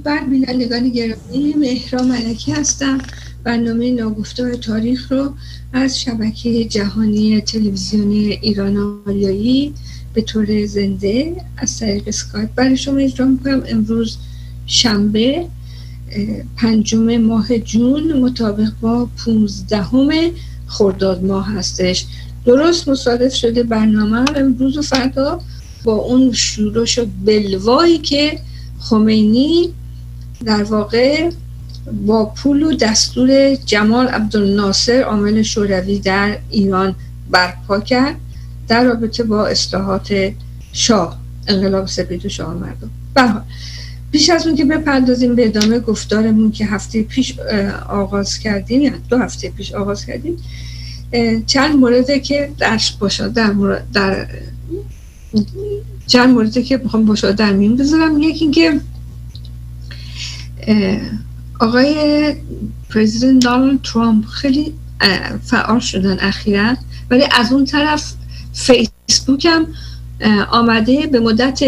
درود بر بینندگان گرامی مهرا ملکی هستم. برنامه ناگفته تاریخ رو از شبکه جهانی تلویزیون ایران آریایی به طور زنده از طریق اسکایپ برای شما اجرا می‌کنم. امروز شنبه پنجم ماه جون مطابق با پونزدهم خرداد ماه هستش. درست مصادف شده برنامه امروز و فردا با اون شورش و بلوایی که خمینی در واقع با پول و دستور جمال عبدالناصر عامل شوروی در ایران برپا کرد در رابطه با اصلاحات شاه انقلاب سپید و شاه مردم. برحال پیش از اون که بپردازیم به ادامه گفتارمون که هفته پیش آغاز کردیم یا دو هفته پیش آغاز کردیم چند مورده که درش باشد در, مورد در چند مورده که می‌خوام باشد در میون بذارم. یکی اینکه آقای پرزیدنت دانالد ترامپ خیلی فعال شدن اخیرا. ولی از اون طرف فیسبوک هم آمده به مدت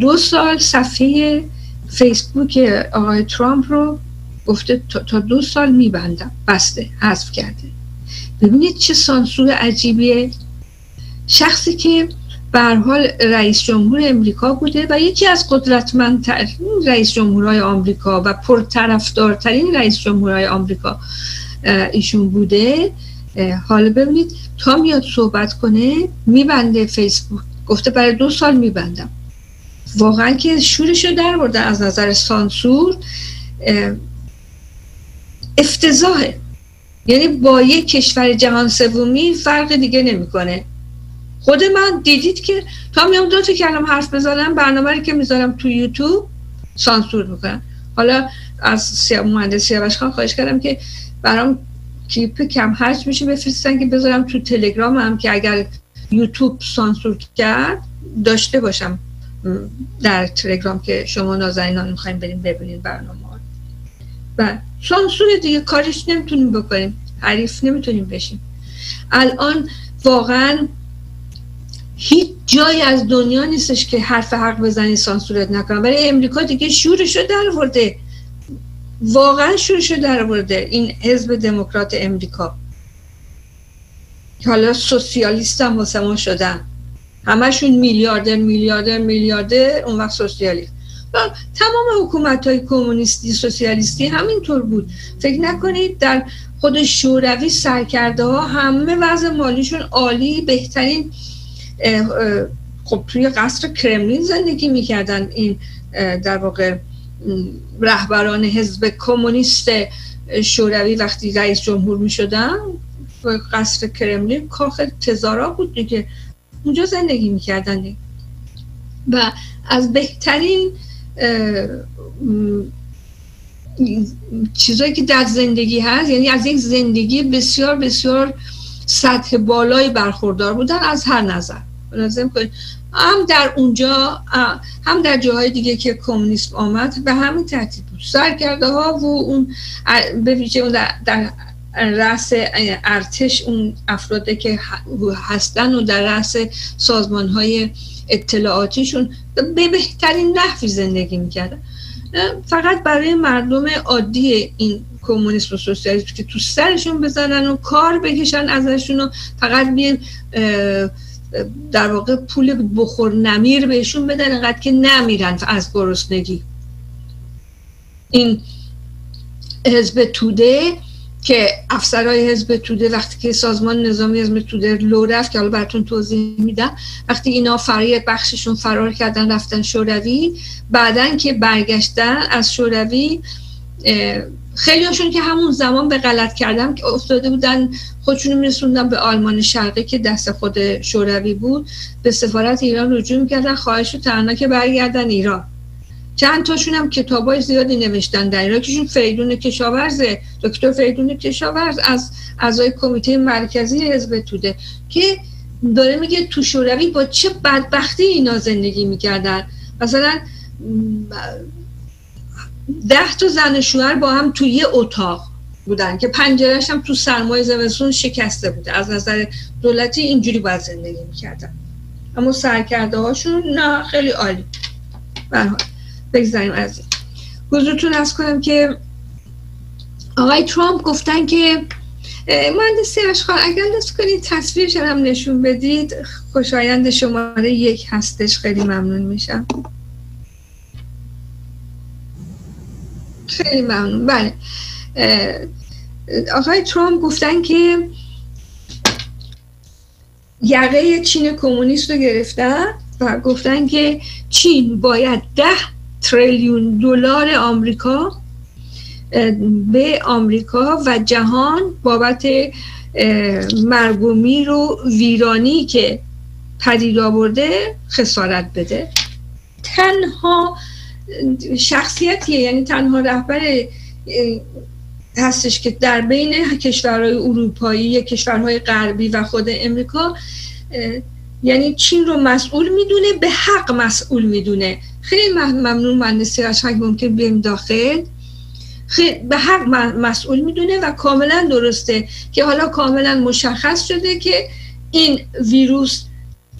دو سال صفحه فیسبوک آقای ترامپ رو گفته تا دو سال میبندم. بسته حذف کرده. ببینید چه سانسور عجیبیه. شخصی که حال رئیس جمهور امریکا بوده و یکی از قدرتمندترین رئیس جمهورهای آمریکا و پرطرفدارترین رئیس جمهورهای آمریکا ایشون بوده. حالا ببینید تا میاد صحبت کنه میبنده فیسبوک. گفته برای دو سال میبندم. واقعا که شورشو در برده از نظر سانسور. افتضاحه. یعنی با یک کشور جهان سومی فرق دیگه نمی‌کنه. خود من دیدید که تا میام دو تا کلم حرف بزنم برنامه رو که می‌ذارم تو یوتیوب سانسور می‌کنم. حالا از مهندس سیاوش خان خواهش کردم که برام کلیپ کم حج میشه بفرستن که بذارم تو تلگرام هم که اگر یوتیوب سانسور کرد داشته باشم. در تلگرام که شما نازنینان می‌خوایم بریم ببینید برنامه و سانسور دیگه کارش نمی‌تونیم بکنیم. حریف نمی‌تونیم بشیم. الان واقعا هیچ جایی از دنیا نیستش که حرف حق بزنی سانسورت نکنن ولی امریکا دیگه شورشو در ورده. واقعا شورشو در ورده. این حزب دموکرات امریکا. حالا سوسیالیست هم واسه ما شدن. همشون میلیاردر میلیاردر میلیاردر اون وقت سوسیالیست. تمام حکومت های کمونیستی سوسیالیستی همینطور بود. فکر نکنید در خود شوروی سرکرده ها همه وضع مالیشون عالی بهترین خب توی قصر کرملین زندگی می‌کردن این در واقع رهبران حزب کمونیست شوروی وقتی رئیس جمهور می‌شدن قصر کرملین کاخ تزارا بود دیگه. اونجا زندگی می‌کردن. و از بهترین چیزایی که در زندگی هست یعنی از یک زندگی بسیار بسیار سطح بالایی برخوردار بودن از هر نظر. لازم کنید هم در اونجا هم در جاهای دیگه که کمونیسم آمد به همین ترتیب بود. سرکرده ها و اون به ویژه در, در رأس ارتش اون افراده که هستن و در رأس سازمان های اطلاعاتیشون به بهترین نحوی زندگی می‌کردن. فقط برای مردم عادی این کمونیسم و سوسیالیسم که تو سرشون بزنن و کار بکشن ازشون و فقط بیان در واقع پول بخور نمیر بهشون بدن انقدر که نمیرن از گرسنگی. این حزب توده که افسرهای حزب توده وقتی که سازمان نظامی حزب توده لو رفت که حالا براتون توضیح میدم وقتی اینا فرای بخششون فرار کردن رفتن شوروی بعدا که برگشتن از شوروی خیلی هاشون که همون زمان به غلط کردم که افتاده بودن خودشون میرسوندن به آلمان شرقی که دست خود شوروی بود. به سفارت ایران رجوع می‌کردن خواهش رو تنها که برگردن ایران. چند تاشون هم کتابای زیادی نوشتن در ایران کهشون فریدون کشاورزه. دکتر فریدون کشاورز از اعضای کمیته مرکزی حزب توده که داره میگه تو شوروی با چه بدبختی اینا زندگی می‌کردن. مثلا ده تا زن شوهر با هم توی یه اتاق بودن که پنجرش هم تو سرمایه زمستون شکسته بوده. از نظر دولتی اینجوری باید زندگی می‌کردن. اما سرکرده هاشون نه خیلی عالی. بگذاریم از این. حضورتون از کنم که آقای ترامپ گفتن که مهندس خان اگر لطف کنید تصویرش هم نشون بدید خوشایند شماره یک هستش. خیلی ممنون میشم. خیلی ممنون. بله. آقای ترامپ گفتن که یقه چین کمونیست رو گرفتن و گفتن که چین باید ده تریلیون دلار آمریکا به آمریکا و جهان بابت مرگومی رو ویرانی که پدید آورده خسارت بده. تنها شخصیتیه یعنی تنها رهبر هستش که در بین کشورهای اروپایی کشورهای غربی و خود امریکا یعنی چین رو مسئول می‌دونه به حق مسئول می‌دونه. خیلی ممنون من قشنگ ممکن بیم داخل. به حق مسئول می‌دونه و کاملا درسته که حالا کاملا مشخص شده که این ویروس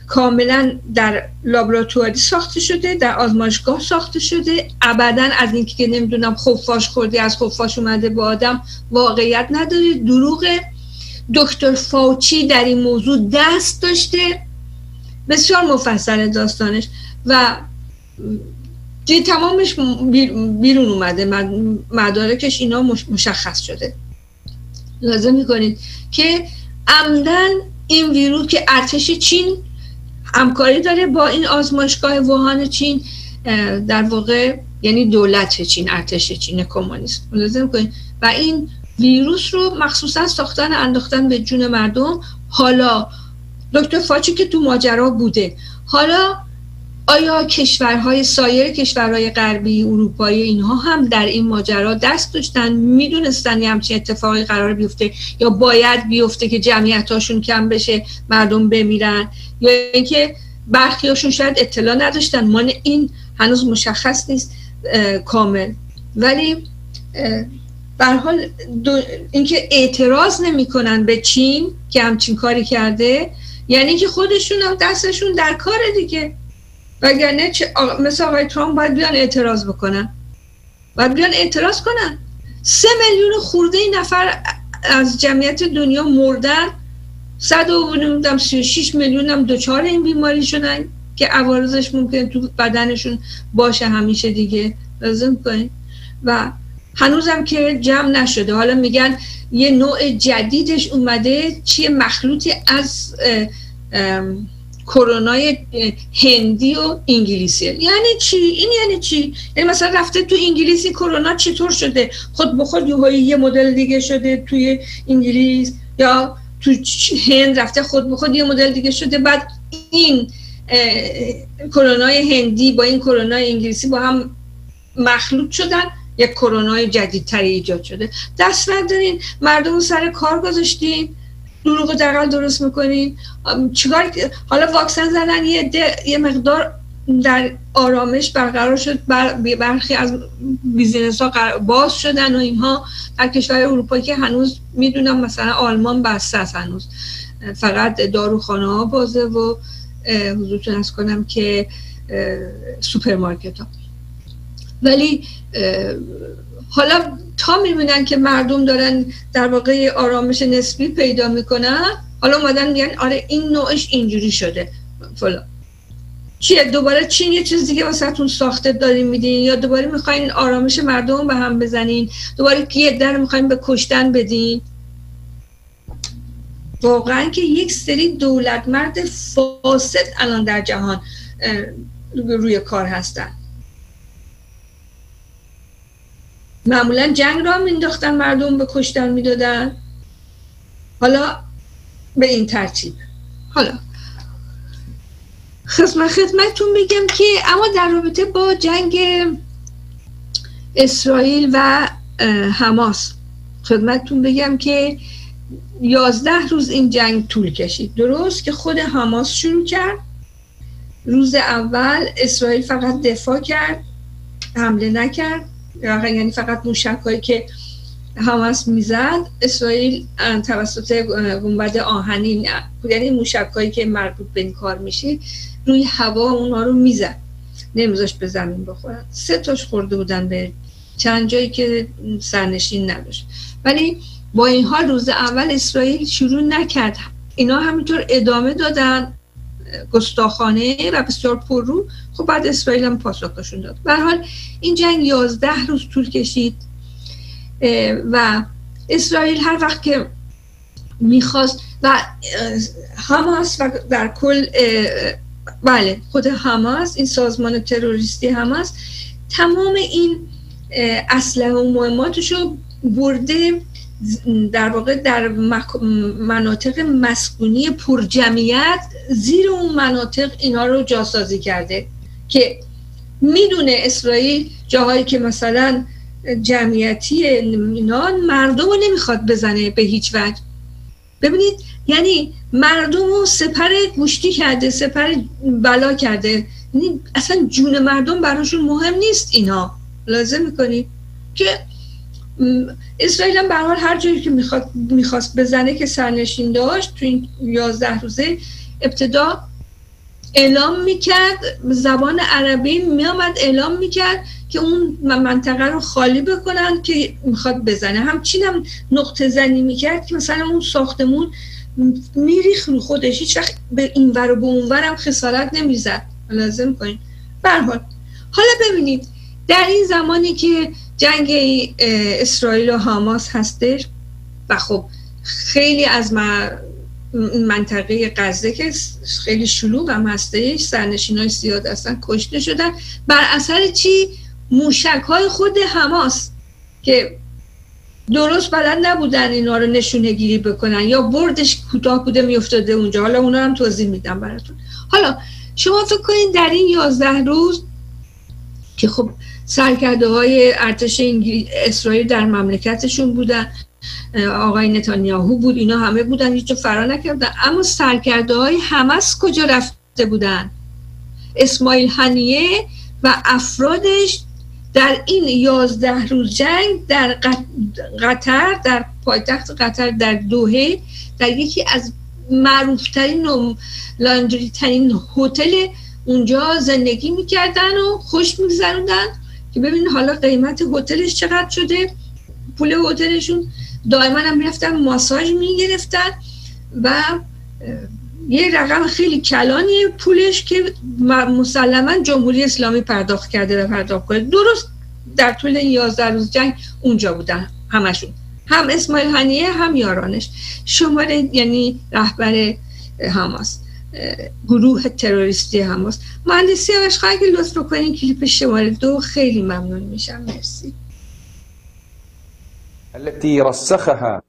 کاملا در لابراتواری ساخته شده در آزمایشگاه ساخته شده. ابدا از اینکه که نمی‌دونم خفاش خوردی از خفاش اومده با آدم واقعیت نداره. دروغ دکتر فاوچی در این موضوع دست داشته. بسیار مفصل داستانش. و دی تمامش بیرون اومده. مدارکش اینا مشخص شده. لازم می‌کنید که عمدن این ویروس که ارتش چین همکاری داره با این آزمایشگاه ووهان چین در واقع یعنی دولت چین ارتش چین کمونیست و این ویروس رو مخصوصا ساختن انداختن به جون مردم حالا دکتر فاچی که تو ماجرا بوده حالا آیا کشورهای سایر کشورهای غربی اروپایی اینها هم در این ماجرا دست داشتن؟ می‌دونستن یه همچین اتفاقی قرار بیفته یا باید بیفته که جمعیتاشون کم بشه مردم بمیرن؟ یا اینکه برخیاشون شاید اطلاع نداشتن؟ من این هنوز مشخص نیست کامل. ولی به حال اینکه اعتراض نمی‌کنن به چین که همچین کاری کرده یعنی که خودشون هم دستشون در کار دیگه. وگرنه مثل آقای ترامپ باید بیان اعتراض بکنن. باید بیان اعتراض کنن. سه میلیون خورده نفر از جمعیت دنیا مردن. صد و سی و شیش میلیون هم دوچار این بیماری شدن که عوارضش ممکن تو بدنشون باشه همیشه دیگه. لازم کنید و هنوزم که جمع نشده. حالا میگن یه نوع جدیدش اومده چیه؟ مخلوطی از کرونای هندی و انگلیسی. یعنی چی؟ این یعنی چی؟ یعنی مثلا رفته تو انگلیسی کرونا چطور شده؟ خود به خود یه مدل دیگه شده توی انگلیس یا تو هند رفته خود به خود یه مدل دیگه شده. بعد این کرونای هندی با این کرونای انگلیسی با هم مخلوط شدن. یک کرونای جدیدتری ایجاد شده. دست دارین مردم سر کار گذاشتین. دروغ دقل درست می‌کنین چیکار حالا واکسن زدن یه, یه مقدار در آرامش برقرار شد بر برخی از بیزینس ها باز شدن و اینها در کشور اروپایی که هنوز می‌دونم مثلا آلمان بسته است هنوز. فقط داروخانه ها بازه و حضورتون عرض کنم که سوپرمارکت ها ولی حالا تا می‌بینن که مردم دارن در واقع آرامش نسبی پیدا می‌کنن حالا اومدن میگن آره این نوعش اینجوری شده. فلا چیه؟ دوباره چین یه چیز دیگه واسهتون ساخته دارین میدین؟ یا دوباره می‌خواین آرامش مردم به هم بزنین؟ دوباره یه در می‌خواین به کشتن بدین؟ واقعا که یک سری دولت مرد فاسد الان در جهان روی کار هستن. معمولا جنگ را مینداختن مردم به کشتن می‌دادن. حالا به این ترتیب. حالا خدمت خدمتتون بگم که اما در رابطه با جنگ اسرائیل و حماس خدمتتون بگم که یازده روز این جنگ طول کشید. درست که خود حماس شروع کرد. روز اول اسرائیل فقط دفاع کرد حمله نکرد. یعنی فقط موشک هایی که حماس می‌زد اسرائیل توسط گنبد آهنی یعنی موشک هایی که مربوط به این کار میشه روی هوا اونها رو می‌زد. نمیذاش به زمین بخورن. سه تاش خورده بودن به چند جایی که سرنشین نداشت. ولی با این حال روز اول اسرائیل شروع نکرد. اینا همینطور ادامه دادن. گستاخانه و بسیار پررو خب بعد اسرائیل هم پاسخشون داد. به حال این جنگ یازده روز طول کشید و اسرائیل هر وقت که می‌خواست و حماس و در کل بله خود حماس این سازمان تروریستی حماس تمام این اسلحه و مهماتش رو برده در واقع در مناطق مسکونی پرجمعیت زیر اون مناطق اینا رو جاسازی کرده که می‌دونه اسرائیل جاهایی که مثلا جمعیتی اینا مردم رو نمی‌خواد بزنه به هیچ وجه. ببینید یعنی مردم رو سپر گوشتی کرده سپر بلا کرده. یعنی اصلا جون مردم براشون مهم نیست اینا. لازم می‌کنید که اسرائیل هم به هر جایی که می‌خواد می‌خواست بزنه که سرنشین داشت تو این یازده روزه ابتدا اعلام می‌کرد زبان عربی میامد اعلام می‌کرد که اون منطقه رو خالی بکنن که می‌خواد بزنه. همچین هم نقطه زنی می‌کرد که مثلا اون ساختمون میریخ رو خودش هیچ وقت به این ور و به اون هم خسارت نمی‌زد. لازم کنید. برحال حالا ببینید در این زمانی که جنگ اسرائیل و حماس هستش و خب خیلی از منطقه غزه که خیلی شلوغ هم هستش سرنشین های زیاد هستن کشته شدن. بر اثر چی؟ موشک های خود حماس که درست بلد نبودن اینا رو نشونه گیری بکنن یا بردش کوتاه بوده میافتاده اونجا. حالا اونا هم توضیح میدم براتون. حالا شما فکر کنید در این یازده روز که خب سرکرده های ارتش اسرائیل در مملکتشون بودن. آقای نتانیاهو بود اینا همه بودن هیچ فرا نکردن. اما سرکرده های همس کجا رفته بودن؟ اسماعیل هنیه و افرادش در این یازده روز جنگ در قطر در پایتخت قطر در دوهه در یکی از معروفترین و لاندری ترین هتل اونجا زندگی می‌کردن و خوش میگذروندن. که ببینید حالا قیمت هتلش چقدر شده؟ پول هتلشون دائما هم می‌رفتن ماساژ می‌گرفتن و یه رقم خیلی کلانی پولش که مسلما جمهوری اسلامی پرداخت کرده و پرداخت کنه. درست در طول این 11 روز جنگ اونجا بودن همشون. هم اسماعیل هنیه هم یارانش. شماره یعنی رهبر حماس. گروه تروریستی حماس مهندسی خواهی که لطف کنین کلیپ شماره دو خیلی ممنون میشم. مرسی. التي رسخها.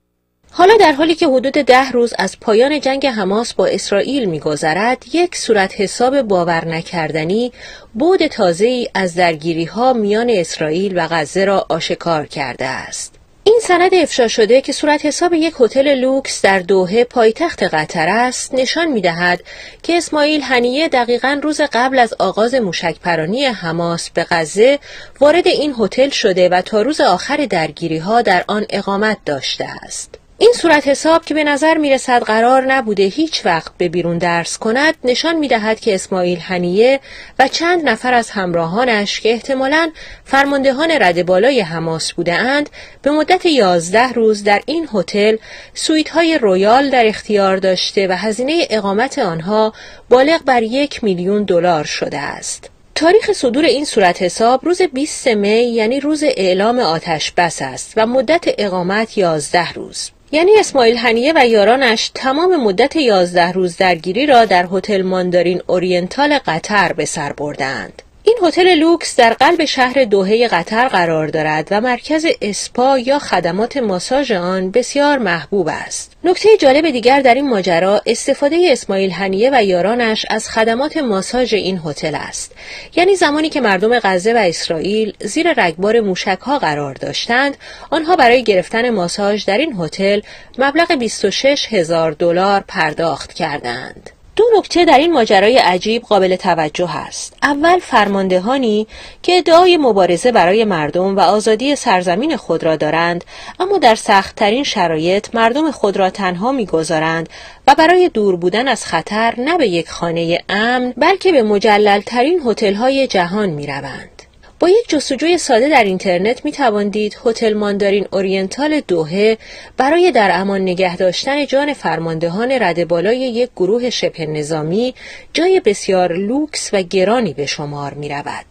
حالا در حالی که حدود ده روز از پایان جنگ حماس با اسرائیل میگذرد یک صورت حساب باور نکردنی بود تازه از درگیری ها میان اسرائیل و غزه را آشکار کرده است. این سند افشا شده که صورت حساب یک هتل لوکس در دوهه پایتخت قطر است نشان می دهد که اسماعیل هنیه دقیقا روز قبل از آغاز موشکپرانی حماس به غزه وارد این هتل شده و تا روز آخر درگیری ها در آن اقامت داشته است. این صورت حساب که به نظر می رسد قرار نبوده هیچ وقت به بیرون درز کند نشان می دهد که اسماعیل هنیه و چند نفر از همراهانش که احتمالا فرماندهان رده بالای حماس بوده اند به مدت یازده روز در این هتل سویت های رویال در اختیار داشته و هزینه اقامت آنها بالغ بر یک میلیون دلار شده است. تاریخ صدور این صورت حساب روز 20 می یعنی روز اعلام آتش بس است و مدت اقامت 11 روز. یعنی اسماعیل هنیه و یارانش تمام مدت یازده روز درگیری را در هتل ماندارین اورینتال قطر به سر بردند. این هتل لوکس در قلب شهر دوحه قطر قرار دارد و مرکز اسپا یا خدمات ماساژ آن بسیار محبوب است. نکته جالب دیگر در این ماجرا استفاده اسماعیل هنیه و یارانش از خدمات ماساژ این هتل است. یعنی زمانی که مردم غزه و اسرائیل زیر رگبار موشک ها قرار داشتند، آنها برای گرفتن ماساژ در این هتل مبلغ 26 هزار دلار پرداخت کردند. دو نکته در این ماجرای عجیب قابل توجه است. اول فرماندهانی که ادعای مبارزه برای مردم و آزادی سرزمین خود را دارند اما در سختترین شرایط مردم خود را تنها می‌گذارند و برای دور بودن از خطر نه به یک خانه امن بلکه به مجللترین هتل‌های جهان می روند. با یک جستجوی ساده در اینترنت می توان دید هتل ماندارین اورینتال دوحه برای در امان نگه داشتن جان فرماندهان رده بالای یک گروه شبه نظامی جای بسیار لوکس و گرانی به شمار می رود.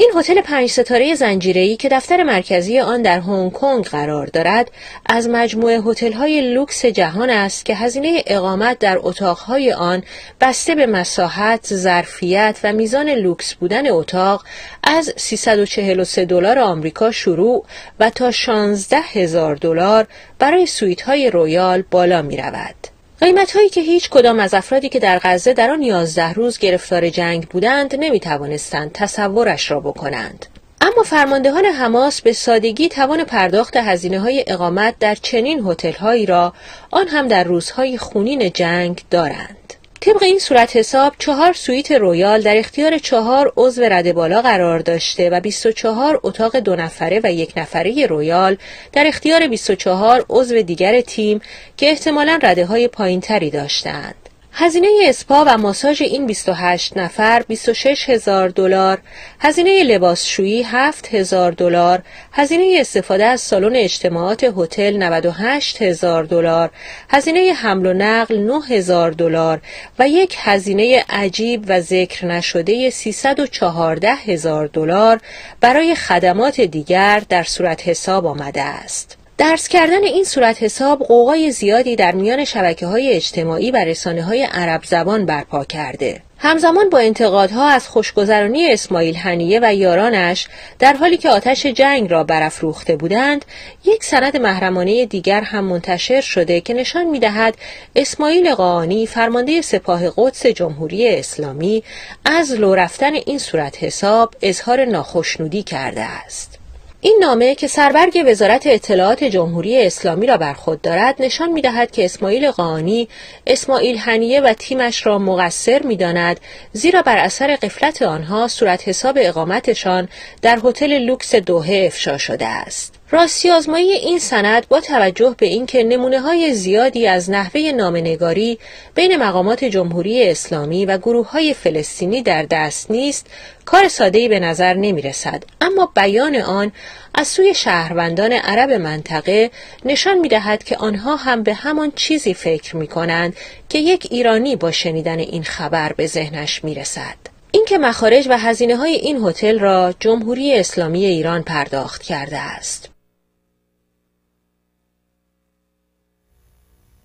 این هتل پنج ستاره زنجیره‌ای که دفتر مرکزی آن در هنگ کنگ قرار دارد از مجموعه هتل‌های لوکس جهان است که هزینه اقامت در اتاقهای آن بسته به مساحت، ظرفیت و میزان لوکس بودن اتاق از 343 دلار آمریکا شروع و تا 16 هزار دلار برای سویت‌های رویال بالا می رود. قیمت هایی که هیچ کدام از افرادی که در غزه در آن 11 روز گرفتار جنگ بودند نمی توانستند تصورش را بکنند. اما فرماندهان حماس به سادگی توان پرداخت هزینه های اقامت در چنین هتل هایی را آن هم در روزهای خونین جنگ دارند. طبق این صورت حساب چهار سویت رویال در اختیار چهار عضو رده بالا قرار داشته و 24 اتاق دو نفره و یک نفره رویال در اختیار 24 عضو دیگر تیم که احتمالا رده های پایین تری داشتند. هزینه اسپا و ماساژ این 28 نفر 26 هزار دلار، هزینه لباسشویی 7 هزار دلار، هزینه استفاده از سالن اجتماعات هتل 98 هزار دلار، هزینه حمل و نقل 9 هزار دلار و یک هزینه عجیب و ذکر نشده 314 هزار دلار برای خدمات دیگر در صورت حساب آمده است. درس کردن این صورت حساب قوقای زیادی در میان شبکه های اجتماعی و رسانه های عرب زبان برپا کرده. همزمان با انتقادها از خوشگذرانی اسماعیل هنیه و یارانش در حالی که آتش جنگ را برافروخته بودند یک سند محرمانه دیگر هم منتشر شده که نشان می‌دهد اسماعیل قاانی فرمانده سپاه قدس جمهوری اسلامی از لو رفتن این صورت حساب اظهار ناخشنودی کرده است این نامه که سربرگ وزارت اطلاعات جمهوری اسلامی را بر خود دارد نشان می دهد که اسماعیل قانی اسماعیل هنیه و تیمش را مقصر می داند زیرا بر اثر قفلت آنها صورت حساب اقامتشان در هتل لوکس دوهه افشا شده است. راستی آزمایی این سند با توجه به اینکه نمونه های زیادی از نحوه نامنگاری بین مقامات جمهوری اسلامی و گروه های فلسطینی در دست نیست کار ساده‌ای به نظر نمی رسد اما بیان آن از سوی شهروندان عرب منطقه نشان می دهد که آنها هم به همان چیزی فکر می کنند که یک ایرانی با شنیدن این خبر به ذهنش می رسد. اینکه مخارج و هزینه های این هتل را جمهوری اسلامی ایران پرداخت کرده است.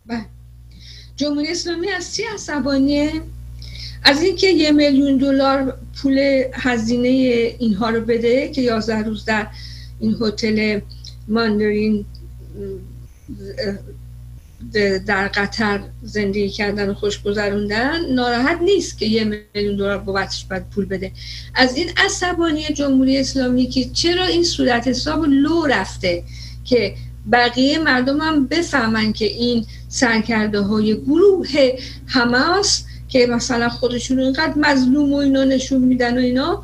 بله. جمهوری اسلامی از چی عصبانیه از اینکه یه میلیون دلار پول هزینه اینها رو بده که یازده روز در این هتل ماندرین در قطر زندگی کردن و خوش گذروندن ناراحت نیست که یه میلیون دلار بابتش باید پول بده از این عصبانی جمهوری اسلامی که چرا این صورت حساب لو رفته که بقیه مردم هم بفهمن که این سرکرده های گروه حماس که مثلا خودشون اینقدر مظلوم و اینا نشون میدن و اینا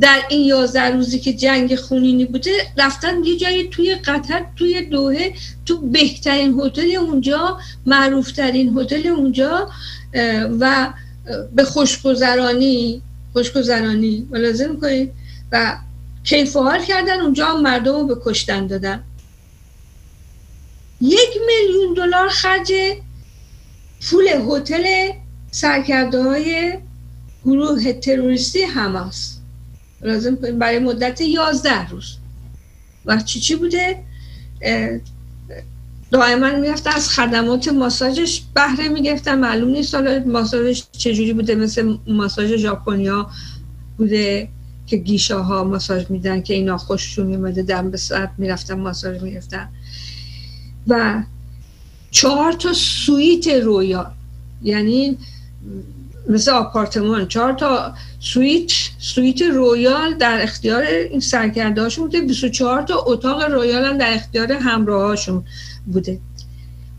در این یازده روزی که جنگ خونینی بوده رفتن یه جایی توی قطر توی دوهه تو بهترین هتل اونجا معروفترین هتل اونجا و به خوشگذرانی خوشگذرانی لازم کنید و کیف کردن اونجا هم مردم رو به کشتن دادن. یک میلیون دلار خرج پول هتل سرکرده های گروه تروریستی حماس. لازم برای مدت یازده روز. و چی چی بوده؟ دائما می‌رفتن از خدمات ماساژش بهره می‌گرفتن. معلوم نیست حالا ماساژش چجوری بوده مثل ماساژ ژاپنیا بوده. که گیشا ها ماساژ میدن که اینا خوششون میومده دم به ساعت می‌رفتن ماساژ می‌رفتن و چهار تا سویت رویال یعنی مثل آپارتمان. چهار تا سویت سویت رویال در اختیار این سرکرده هاشون بوده 24 تا اتاق رویال هم در اختیار همراه هاشون بوده.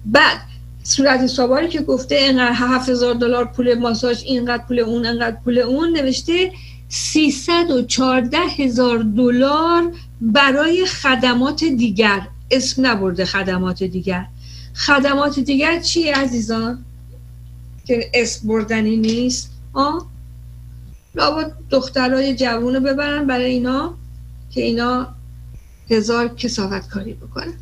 بعد صورت حساباری که گفته اینقدر 7000 دلار پول ماساژ اینقدر پول اون اینقدر پول اون نوشته 314 هزار دلار برای خدمات دیگر. اسم نبرده خدمات دیگر. خدمات دیگر چیه عزیزان؟ که اسم بردنی نیست؟ آه؟ لابد دخترای جوون رو ببرن برای اینا که اینا هزار کسافت کاری بکنن.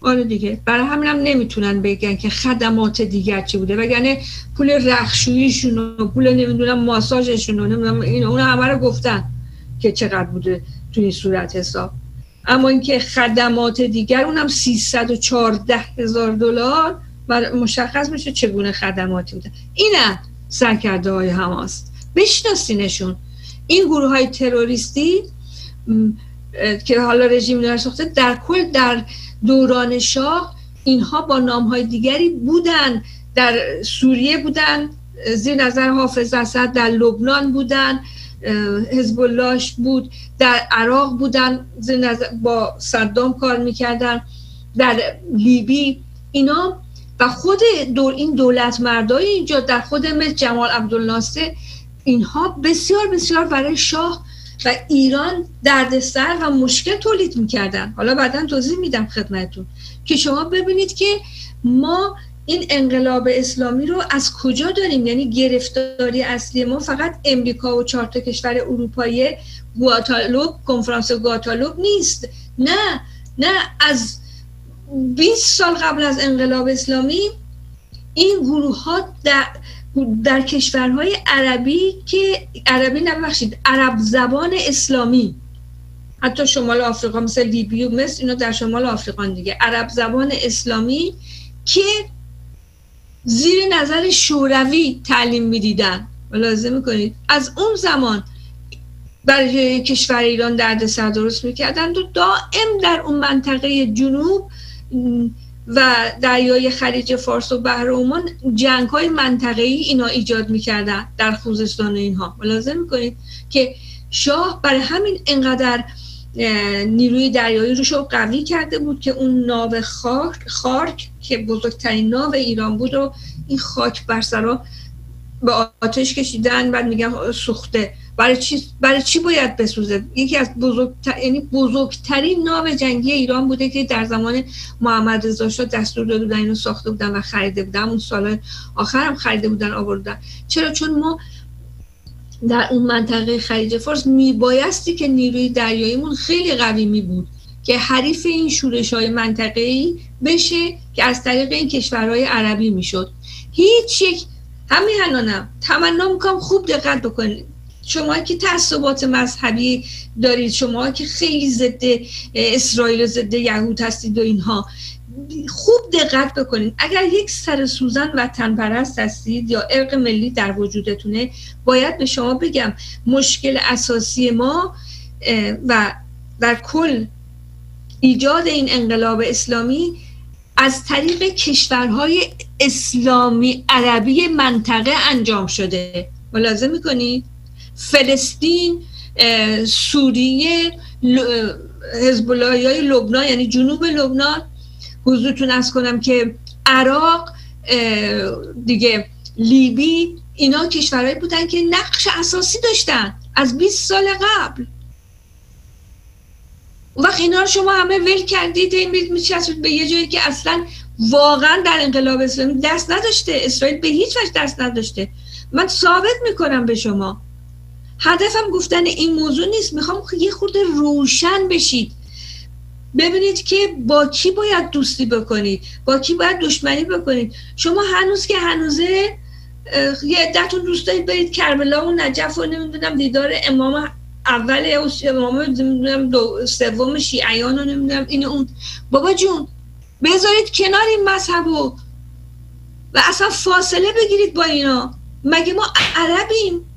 آره دیگه. برای همینم نمی‌تونن بگن که خدمات دیگر چی بوده. وگرنه پول رخشوییشون و پول نمی‌دونم ماساژشون و نمی‌دونم این اون همه رو گفتن که چقدر بوده تو این صورت حساب. اما اینکه خدمات دیگر اونم 314 هزار دلار مشخص میشه چگونه خدماتی بوده. اینه سرکرده های هماست بشناسینشون. این گروه های تروریستی که حالا رژیم ساخته در کل در دوران شاه اینها با نام های دیگری بودن در سوریه بودن زیر نظر حافظ اسد در لبنان بودن حزب اللهش بود در عراق بودن زیر نظر با صدام کار می‌کردن در لیبی اینا. و خود دور این دولت مردای اینجا در خود مثل جمال عبدالناصر اینها بسیار بسیار برای شاه و ایران دردسر و مشکل تولید می‌کردن. حالا بعدا توضیح میدم خدمتون که شما ببینید که ما این انقلاب اسلامی رو از کجا داریم؟ یعنی گرفتاری اصلی ما فقط امریکا و چهار کشور اروپایی گواتالوب کنفرانس گواتالوب نیست. نه نه از 20 سال قبل از انقلاب اسلامی این گروه ها در, در کشورهای عربی که عربی نبخشید عرب زبان اسلامی. حتی شمال آفریقا مثل لیبی و مصر اینا در شمال آفریقا دیگه. عرب زبان اسلامی که زیر نظر شوروی تعلیم می‌دیدن. لازم می‌کنید؟ از اون زمان برای کشور ایران درد سر درست می‌کردن و دائم در اون منطقه جنوب و دریای خلیج فارس و بحر عمان جنگ های منطقه ای اینا ایجاد می‌کردن در خوزستان اینها. لازم می‌کنید که شاه برای همین انقدر نیروی دریایی روش رو قوی کرده بود که اون ناو خارک, خارک که بزرگترین ناو ایران بود و این خاک بر سرا به آتش کشیدن بعد میگن سوخته. برای چی برای چی باید بسوزه؟ یکی از بزرگتر یعنی بزرگترین ناو جنگی ایران بوده که در زمان محمد رضا شاه دستور داده بودن اینو ساخته بودن و خریده بودن. اون سال آخر هم خریده بودن آوردن چرا؟ چون ما در اون منطقه خلیج فارس میبایستی که نیروی دریاییمون خیلی قوی می بود که حریف این شورش های منطقه ای بشه که از طریق این کشورهای عربی می‌شد. هیچ یک همین هنانم تمنا می‌کنم خوب دقت بکنید. شما که تعصبات مذهبی دارید شما که خیلی ضد اسرائیل و ضد یهود هستید و اینها خوب دقت بکنید. اگر یک سر سوزن وطن پرست هستید یا ارق ملی در وجودتونه باید به شما بگم مشکل اساسی ما و در کل ایجاد این انقلاب اسلامی از طریق کشورهای اسلامی عربی منطقه انجام شده. ملازم می‌کنید فلسطین سوریه حزب های لبنان یعنی جنوب لبنان. حضورتون از کنم که عراق دیگه لیبی اینا کشورهایی بودن که نقش اساسی داشتن از 20 سال قبل. وقت اینا رو شما همه ول کردید میچسبید به یه جایی که اصلا واقعا در انقلاب اسلامی دست نداشته. اسرائیل به هیچ وجه دست نداشته. من ثابت می‌کنم به شما هدفم گفتن این موضوع نیست. می‌خوام یه خورده روشن بشید. ببینید که با کی باید دوستی بکنید. با کی باید دشمنی بکنید. شما هنوز که هنوزه یه عدتون دوست دارید برید کربلا و نجف و نمی‌دونم دیدار امام اول امام نمی‌دونم سوم شیعیان و نمی‌دونم این اون. بابا جون بذارید کنار این مذهب و و اصلا فاصله بگیرید با اینا. مگه ما عربیم؟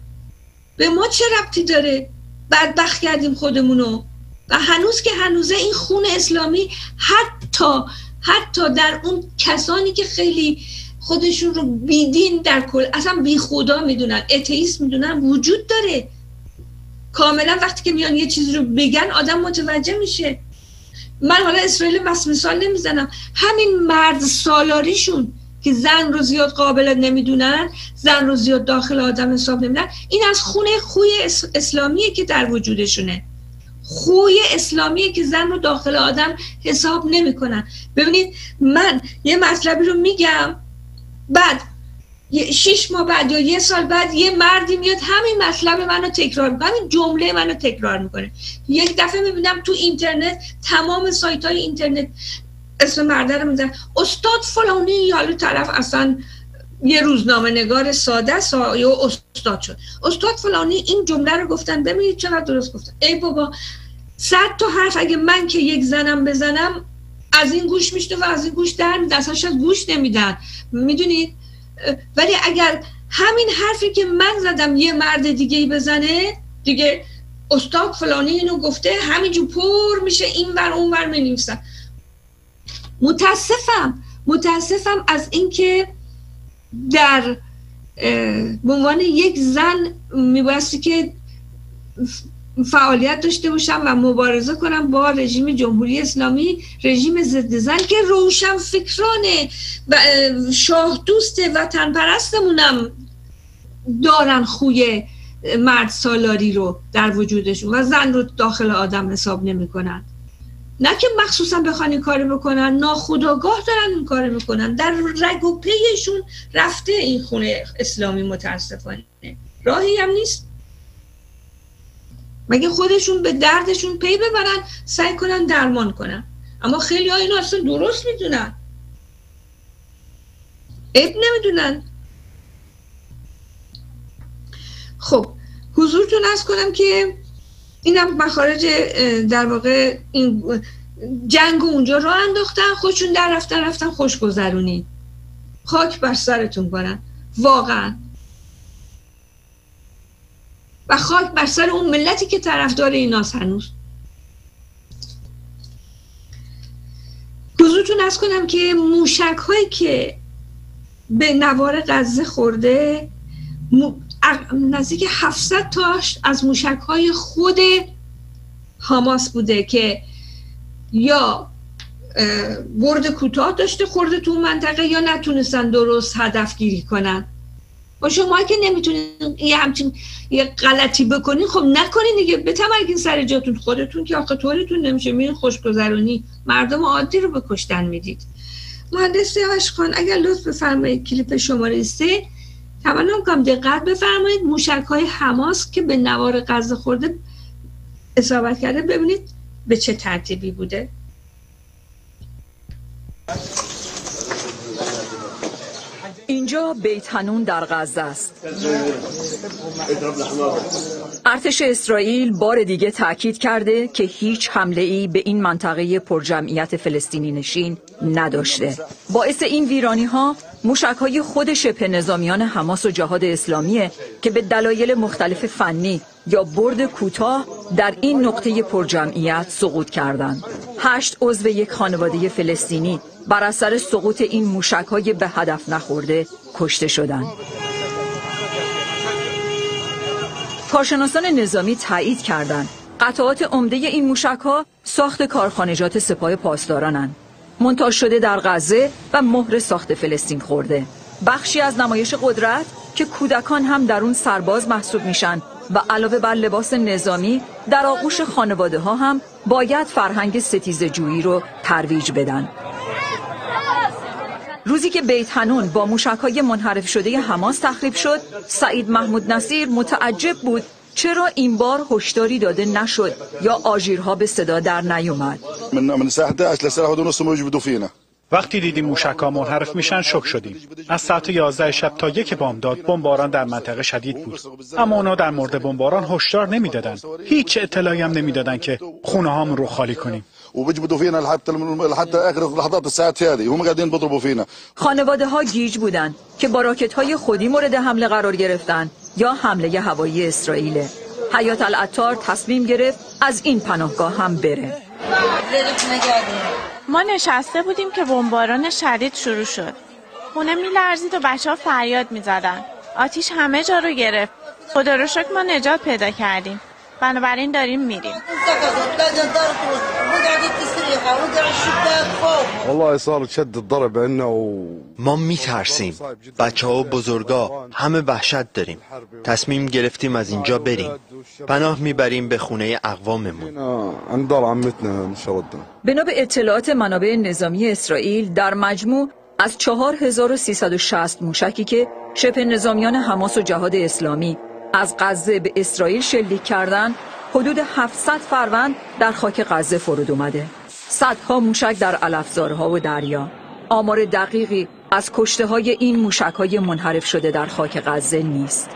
به ما چه ربطی داره؟ بدبخت کردیم خودمونو. و هنوز که هنوزه این خون اسلامی حتی حتی در اون کسانی که خیلی خودشون رو بیدین در کل اصلا بی خدا می‌دونن اتئیست می‌دونن وجود داره. کاملا وقتی که میان یه چیزی رو بگن آدم متوجه میشه. من حالا اسرائیل بس مثال نمی‌زنم. همین مرد سالاریشون که زن رو زیاد قابل نمی‌دونن زن رو زیاد داخل آدم حساب نمی‌دونن این از خونه خوی اسلامیه که در وجودشونه. خوی اسلامیه که زن رو داخل آدم حساب نمی‌کنن. ببینید من یه مطلبی رو میگم بعد شیش ماه بعد یا یه سال بعد یه مردی میاد همین مطلب منو تکرار می‌کنه همین جمله منو تکرار می‌کنه. یک دفعه می‌بینم تو اینترنت تمام سایت های اینترنت اسم رو میزن استاد فلانی حالا طرف اصلا یه روزنامه نگار ساده سا... یا استاد شد. استاد فلانی این جمله رو گفتن ببینید چقدر درست گفتن. ای بابا صد تا حرف اگه من که یک زنم بزنم از این گوش میشته و از این گوش در اصلا شاید گوش نمیدن می‌دونید؟ ولی اگر همین حرفی که من زدم یه مرد دیگه ای بزنه دیگه استاد فلانی اینو گفته همینجور پر میشه این ور اون ور متاسفم متاسفم از اینکه در به عنوان یک زن میبایستی که فعالیت داشته باشم و مبارزه کنم با رژیم جمهوری اسلامی رژیم ضد زن که روشن فکرانه شاه دوست وطن پرستمونم دارن خوی مرد سالاری رو در وجودشون و زن رو داخل آدم حساب نمی‌کنن. نه که مخصوصا بخوان این کار بکنن ناخداگاه دارن این کار می‌کنن. در رگ و پیشون رفته این خونه اسلامی متاسفانه. راهی هم نیست. مگه خودشون به دردشون پی ببرن سعی کنن درمان کنن. اما خیلی ها اینو اصلا درست می‌دونن. عیب نمی‌دونن. خب حضورتون از کنم که اینم مخارج در واقع این جنگ اونجا را انداختن خودشون در رفتن رفتن خوش گذرونی خاک بر سرتون کنن. واقعا. و خاک بر سر اون ملتی که طرفدار ایناس هنوز. حضورتون از کنم که موشک هایی که به نوار غزه خورده نزدیک 700 تاش از موشک های خود حماس بوده که یا برد کوتاه داشته خورده تو منطقه یا نتونستن درست هدف گیری کنن. با شما که نمی‌تونید یه همچین یه غلطی بکنین خب نکنین دیگه. بتمرگین سر جاتون خودتون که آخه طورتون نمیشه میرین خوشگذرونی مردم عادی رو به کشتن می‌دید. مهندس خان اگر لطف بفرمایید کلیپ شماره سه. توانم می‌کنم دقت بفرمایید. موشک های حماس که به نوار غزه خورده اصابت کرده ببینید به چه ترتیبی بوده. اینجا بیت هنون در غزه است. ارتش اسرائیل بار دیگه تاکید کرده که هیچ حمله ای به این منطقه پرجمعیت فلسطینی نشین نداشته. باعث این ویرانی ها موشک های خود شبه نظامیان حماس و جهاد اسلامیه که به دلایل مختلف فنی یا برد کوتاه در این نقطه پرجمعیت سقوط کردند. هشت عضو یک خانواده فلسطینی بر اثر سقوط این موشک های به هدف نخورده کشته شدند. کارشناسان نظامی تایید کردند قطعات عمده این موشک ها ساخت کارخانجات سپاه پاسدارانند. منتاج شده در غزه و مهر ساخت فلسطین خورده. بخشی از نمایش قدرت که کودکان هم در اون سرباز محسوب میشن و علاوه بر لباس نظامی در آغوش خانواده ها هم باید فرهنگ ستیز جویی رو ترویج بدن. روزی که بیت هنون با موشکهای منحرف شده حماس تخریب شد سعید محمود نصیر متعجب بود چرا این بار هشداری داده نشد یا آژیرها به صدا در نیومد؟ من من الساعه 11 لساعه 11 ونص موجودوا فينا وقتی دیدیم موشک منحرف میشن شک شدیم. از ساعت 11 شب تا یک بامداد بمباران در منطقه شدید بود. اما اونا در مورد بمباران هشدار نمی‌دادن. هیچ اطلاعی هم نمی‌دادن که خونه هامون رو خالی کنیم. وبيجبدوا فينا حتى حتى اخر لحظات الساعات هذه هم قاعدين بيضربوا فينا خانواده ها گیج بودند که با راکت های خودی مورد حمله قرار گرفتن. یا حمله هوایی اسرائیل حیات العطار تصمیم گرفت از این پناهگاه هم بره. ما نشسته بودیم که بمباران شدید شروع شد. خونه میلرزید و بچه ها فریاد می‌زدن. آتیش همه جا رو گرفت. خدا رو شکر ما نجات پیدا کردیم. بنابراین داریم میریم. والله صار شد الضرب عنا و ما میترسیم. بچه ها و بزرگا همه وحشت داریم. تصمیم گرفتیم از اینجا بریم. پناه می‌بریم به خونه اقواممون. بنا به اطلاعات منابع نظامی اسرائیل در مجموع از 4360 موشکی که شبه نظامیان حماس و جهاد اسلامی از غزه به اسرائیل شلیک کردن حدود 700 فروند در خاک غزه فرود اومده. صدها موشک در علفزارها و دریا. آمار دقیقی از کشته های این موشک های منحرف شده در خاک غزه نیست.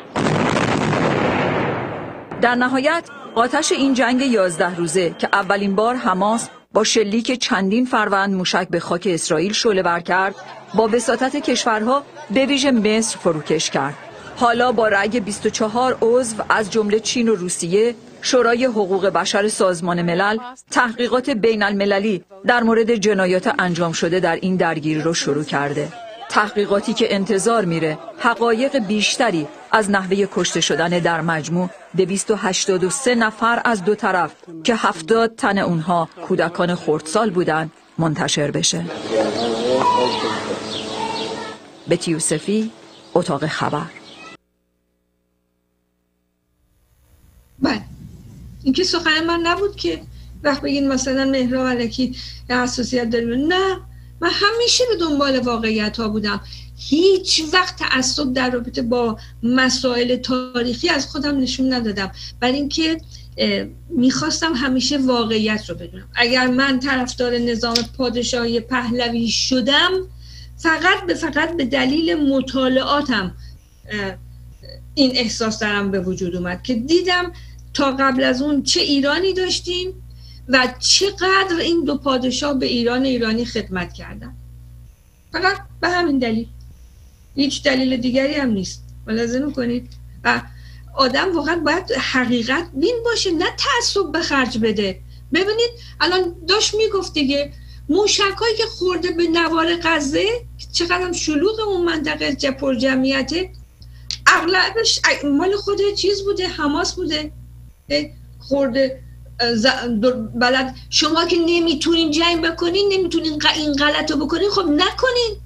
در نهایت آتش این جنگ 11 روزه که اولین بار حماس با شلیک چندین فروند موشک به خاک اسرائیل شعله ور کرد با وساطت کشورها به ویژه مصر فروکش کرد. حالا با رأی 24 عضو از جمله چین و روسیه شورای حقوق بشر سازمان ملل تحقیقات بین المللی در مورد جنایات انجام شده در این درگیری رو شروع کرده. تحقیقاتی که انتظار میره حقایق بیشتری از نحوه کشته شدن در مجموع. 283 نفر از دو طرف که 70 تن اونها کودکان خردسال بودند منتشر بشه. بتی یوسفی اتاق خبر. این که سخن من نبود که وقت بگین مثلا مهرا علکی حساسیت داریم نه من همیشه به دنبال واقعیت ها بودم. هیچ وقت تعصب در رابطه با مسائل تاریخی از خودم نشون ندادم. برای اینکه می‌خواستم همیشه واقعیت رو بدونم. اگر من طرفدار نظام پادشاهی پهلوی شدم فقط به فقط به دلیل مطالعاتم این احساس درم به وجود اومد که دیدم تا قبل از اون چه ایرانی داشتیم و چقدر این دو پادشاه به ایران ایرانی خدمت کردن. فقط به همین دلیل. هیچ دلیل دیگری هم نیست. ملاحظه کنید و آدم واقعا باید حقیقت بین باشه نه تعصب به خرج بده. ببینید الان داشت می‌گفت دیگه موشکایی که خورده به نوار غزه چقدر شلوغ اون منطقه پر جمعیته اغلبش مال خود چیز بوده حماس بوده. خورده بلد. شما که نمی‌تونین جنگ بکنین نمی‌تونین این غلط رو بکنین خب نکنین.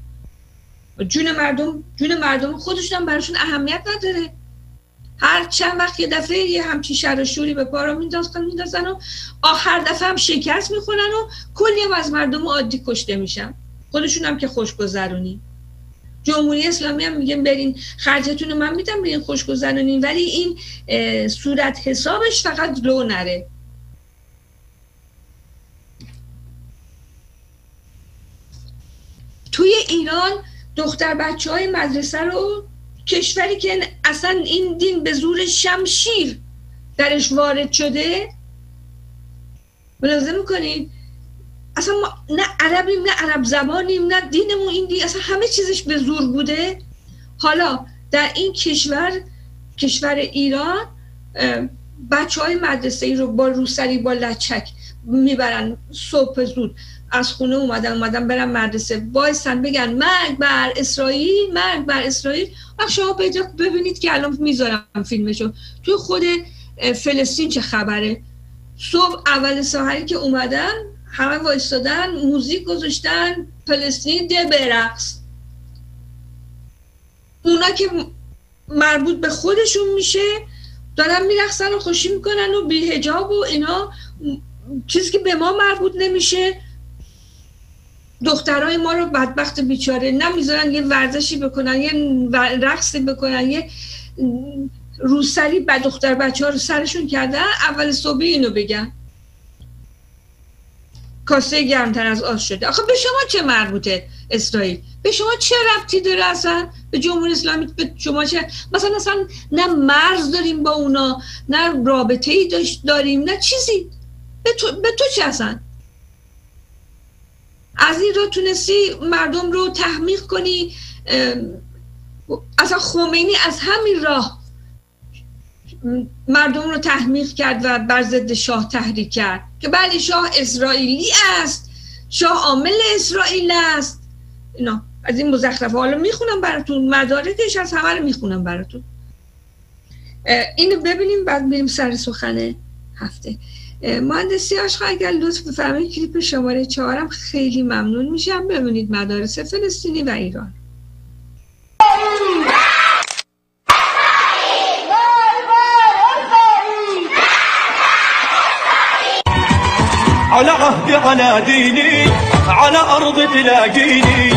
جون مردم جون مردم خودشون براشون اهمیت نداره. هر چند وقت یه دفعه یه همچین شر و شوری به پا رو میندازن و آخر دفعه هم شکست می‌خونن و کلی هم از مردم عادی کشته میشن. خودشون هم که خوشگذرونی. جمهوری اسلامی هم میگن برین خرجتون رو من میدم برین خوشگذرونین ولی این صورت حسابش فقط لو نره. توی ایران دختر بچه های مدرسه رو کشوری که اصلا این دین به زور شمشیر درش وارد شده ملاحظه می‌کنید؟ اصلا ما نه عربیم نه عرب زبانیم نه دینمون این دین اصلا همه چیزش به زور بوده. حالا در این کشور کشور ایران بچه های مدرسه ای رو با روسری با لچک می‌برن صبح زود. از خونه اومدن اومدن برن مدرسه. بایستن بگن مرگ بر اسرائیل مرگ بر اسرائیل. و شما ببینید که الان می‌ذارم فیلمشو. توی خود فلسطین چه خبره؟ صبح اول ساحری که اومدن همه وایستادن موزیک گذاشتن فلسطین ده برقص. اونا که مربوط به خودشون میشه دارن میرقصن و خوشی می‌کنن و بیهجاب و اینا. چیزی که به ما مربوط نمیشه دخترای ما رو بدبخت بیچاره. نمی‌ذارن یه ورزشی بکنن یه رقصی بکنن یه روسری به دختر بچه ها رو سرشون کردن اول صبح اینو بگن. کاسه گرمتر از آش شده. آخه به شما چه مربوطه اسرائیل؟ به شما چه ربطی داره اصلا؟ به جمهوری اسلامی به شما چه مثلا اصلا نه مرز داریم با اونا نه رابطه ای داریم نه چیزی. به تو, به تو چه اصلا؟ از این را تونستی مردم رو تحمیق کنی اصلا خمینی از همین راه مردم رو تحمیق کرد و بر ضد شاه تحریک کرد. که بله شاه اسرائیلی است. شاه عامل اسرائیل است. اینا. از این مزخرف حالا می‌خونم براتون. مدارکش از همه رو می‌خونم براتون. اینو ببینیم بعد بریم سر سخن هفته. مهندسی عشق اگر لطف بفرمایید کلیپ شماره چهارم. خیلی ممنون میشم. ببینید مدارس فلسطینی و ایران. على عهدي على ديني على أرض تلاقيني.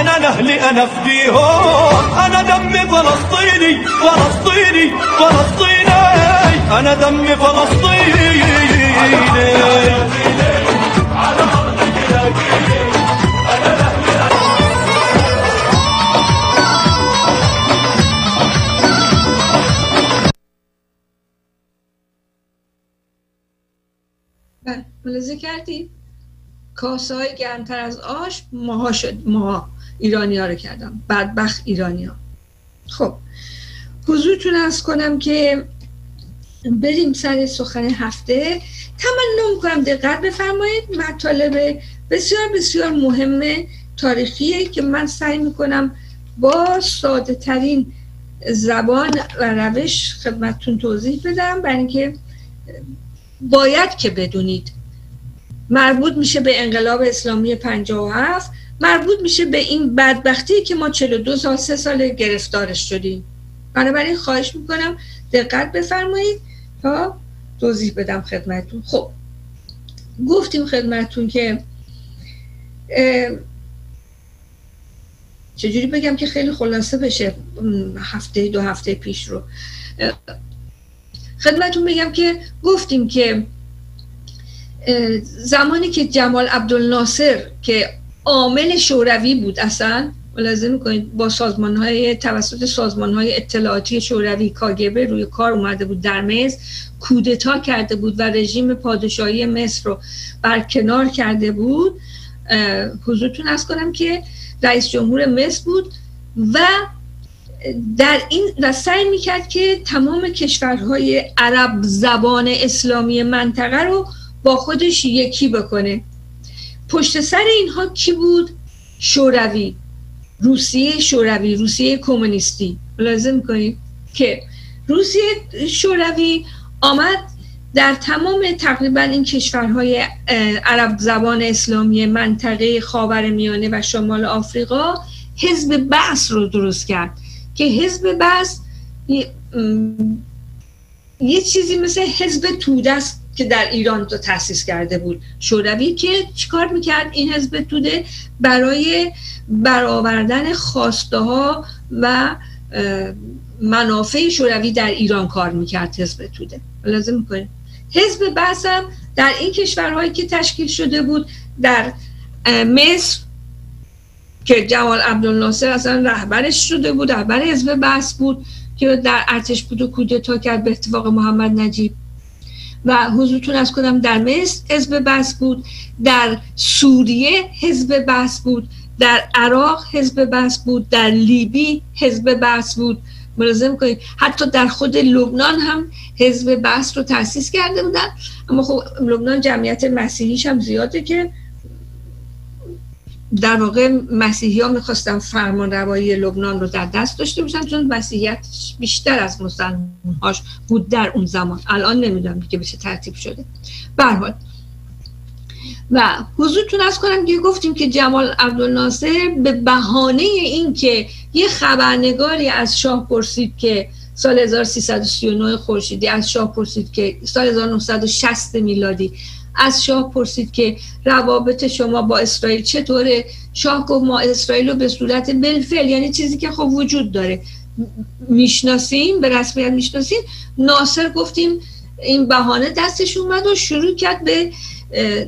أنا لاهلي أنا فديهم أنا دمي فلسطيني فلسطيني فلسطيني. أنا دمي فلسطيني. بله، ملاحظه کردی؟ کاسه های گرمتر از آش ماها شد ما ایرانی ها رو کردم. بدبخت ایرانی ها خب حضورتون از کنم که بریم سر سخن هفته. تمنا کنم دقت بفرمایید. مطالب بسیار بسیار مهم تاریخیه که من سعی می‌کنم با ساده ترین زبان و روش خدمتتون توضیح بدم. برای اینکه باید که بدونید مربوط میشه به انقلاب اسلامی 57 مربوط میشه به این بدبختی که ما 42 سال سه سال گرفتارش شدیم. بنابراین خواهش می‌کنم دقت بفرمایید تا توضیح بدم خدمتون خب گفتیم خدمتون که چجوری بگم که خیلی خلاصه بشه هفته دو هفته پیش رو. خدمتون بگم که گفتیم که زمانی که جمال عبدالناصر که عامل شوروی بود اصلا ملاحظه می‌کنید با سازمان های توسط سازمان های اطلاعاتی شوروی کاگبه روی کار اومده بود در مصر کودتا کرده بود و رژیم پادشاهی مصر رو برکنار کرده بود. حضورتون از کنم که رئیس جمهور مصر بود و در این و سعی می‌کرد که تمام کشورهای عرب زبان اسلامی منطقه رو با خودش یکی بکنه. پشت سر اینها کی بود؟ شوروی. روسیه شوروی روسیه کمونیستی. لازم کنید که روسیه شوروی آمد در تمام تقریبا این کشورهای عرب زبان اسلامی منطقه خاور میانه و شمال آفریقا حزب بعث رو درست کرد. که حزب بعث یه چیزی مثل حزب توده است که در ایران تو تاسیس کرده بود. شوروی که چیکار می‌کرد؟ این حزب توده برای برآوردن خواسته ها و منافع شوروی در ایران کار می‌کرد حزب توده. لازم می‌کنه حزب بحث هم در این کشورهایی که تشکیل شده بود در مصر که جمال عبدالناصر اصلا رهبرش شده بود رهبر حزب بحث بود که در ارتش بود و کودتا کرد به اتفاق محمد نجیب. و حضورتون از کنم در مصر حزب بس بود در سوریه حزب بس بود در عراق حزب بس بود در لیبی حزب بس بود. ملازم کنید حتی در خود لبنان هم حزب بس رو تاسیس کرده بودن. اما خب لبنان جمعیت مسیحیش هم زیاده که در واقع مسیحی ها می‌خواستن فرمان روایی لبنان رو در دست داشته باشن چون مسیحیت بیشتر از مسلمان هاش بود در اون زمان. الان نمی‌دونم که بشه ترتیب شده. برحال و حضورتون از کنم که گفتیم که جمال عبدالناصر به بهانه این که یه خبرنگاری از شاه پرسید که سال 1339 خورشیدی از شاه پرسید که سال 1960 میلادی از شاه پرسید که روابط شما با اسرائیل چطوره؟ شاه گفت ما اسرائیل رو به صورت بلفل یعنی چیزی که خب وجود داره. می‌شناسیم به رسمیت می‌شناسیم ناصر گفتیم این بهانه دستش اومد و شروع کرد به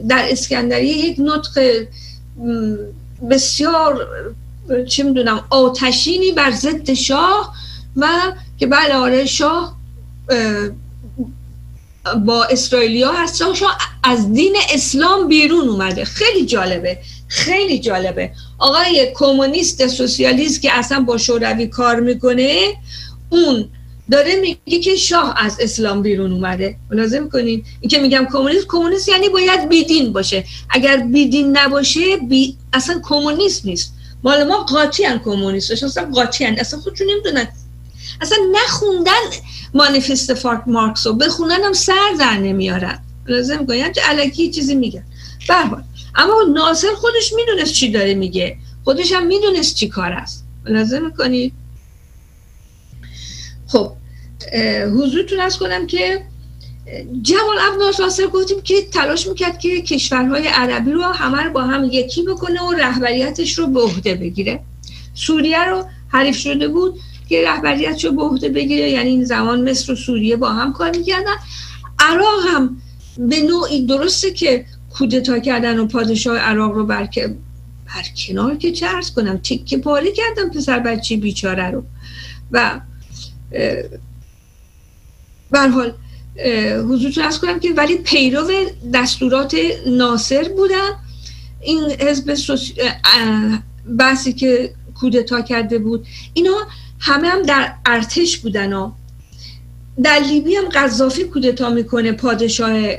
در اسکندریه یک نطق بسیار چه می‌دونم آتشینی بر ضد شاه و که بله آره شاه با اسرائیلیا هست. از دین اسلام بیرون اومده. خیلی جالبه. خیلی جالبه. آقای کمونیست سوسیالیست که اصلا با شوروی کار می‌کنه اون داره میگه که شاه از اسلام بیرون اومده. لازم کنین این که میگم کمونیست کمونیست یعنی باید بیدین باشه. اگر بیدین نباشه بی... اصلا کمونیست نیست. مال ما قاطی کمونیست اصلا قاطی. اصلا خودشون نمی‌دونن اصلا نخوندن مانیفست فارک مارکس رو بخونن هم سر در نمیارن. لازم میگن یعنی علکی چیزی میگن. برحال اما ناصر خودش می‌دونست چی داره میگه. خودش هم می‌دونست چی کار است. لازم می‌کنید خب حضورتون از کنم که جمال عبد ناصر گفتیم که تلاش می‌کرد که کشورهای عربی رو همه رو با هم یکی بکنه و رهبریتش رو به عهده بگیره. سوریه رو حریف شده بود. که رهبریتش رو به عهده بگیره. یعنی این زمان مصر و سوریه با هم کار می‌کردن. عراق هم به نوعی درسته که کودتا کردن و پادشاه عراق رو بر کنار که ارز کنم تکه پاره کردم پسر بچه بیچاره رو. و حال حضورتون ارز کنم که ولی پیرو دستورات ناصر بودن. این حزب بحثی که کودتا کرده بود. اینا همه هم در ارتش بودن ها. در لیبی هم قذافی کودتا می‌کنه پادشاه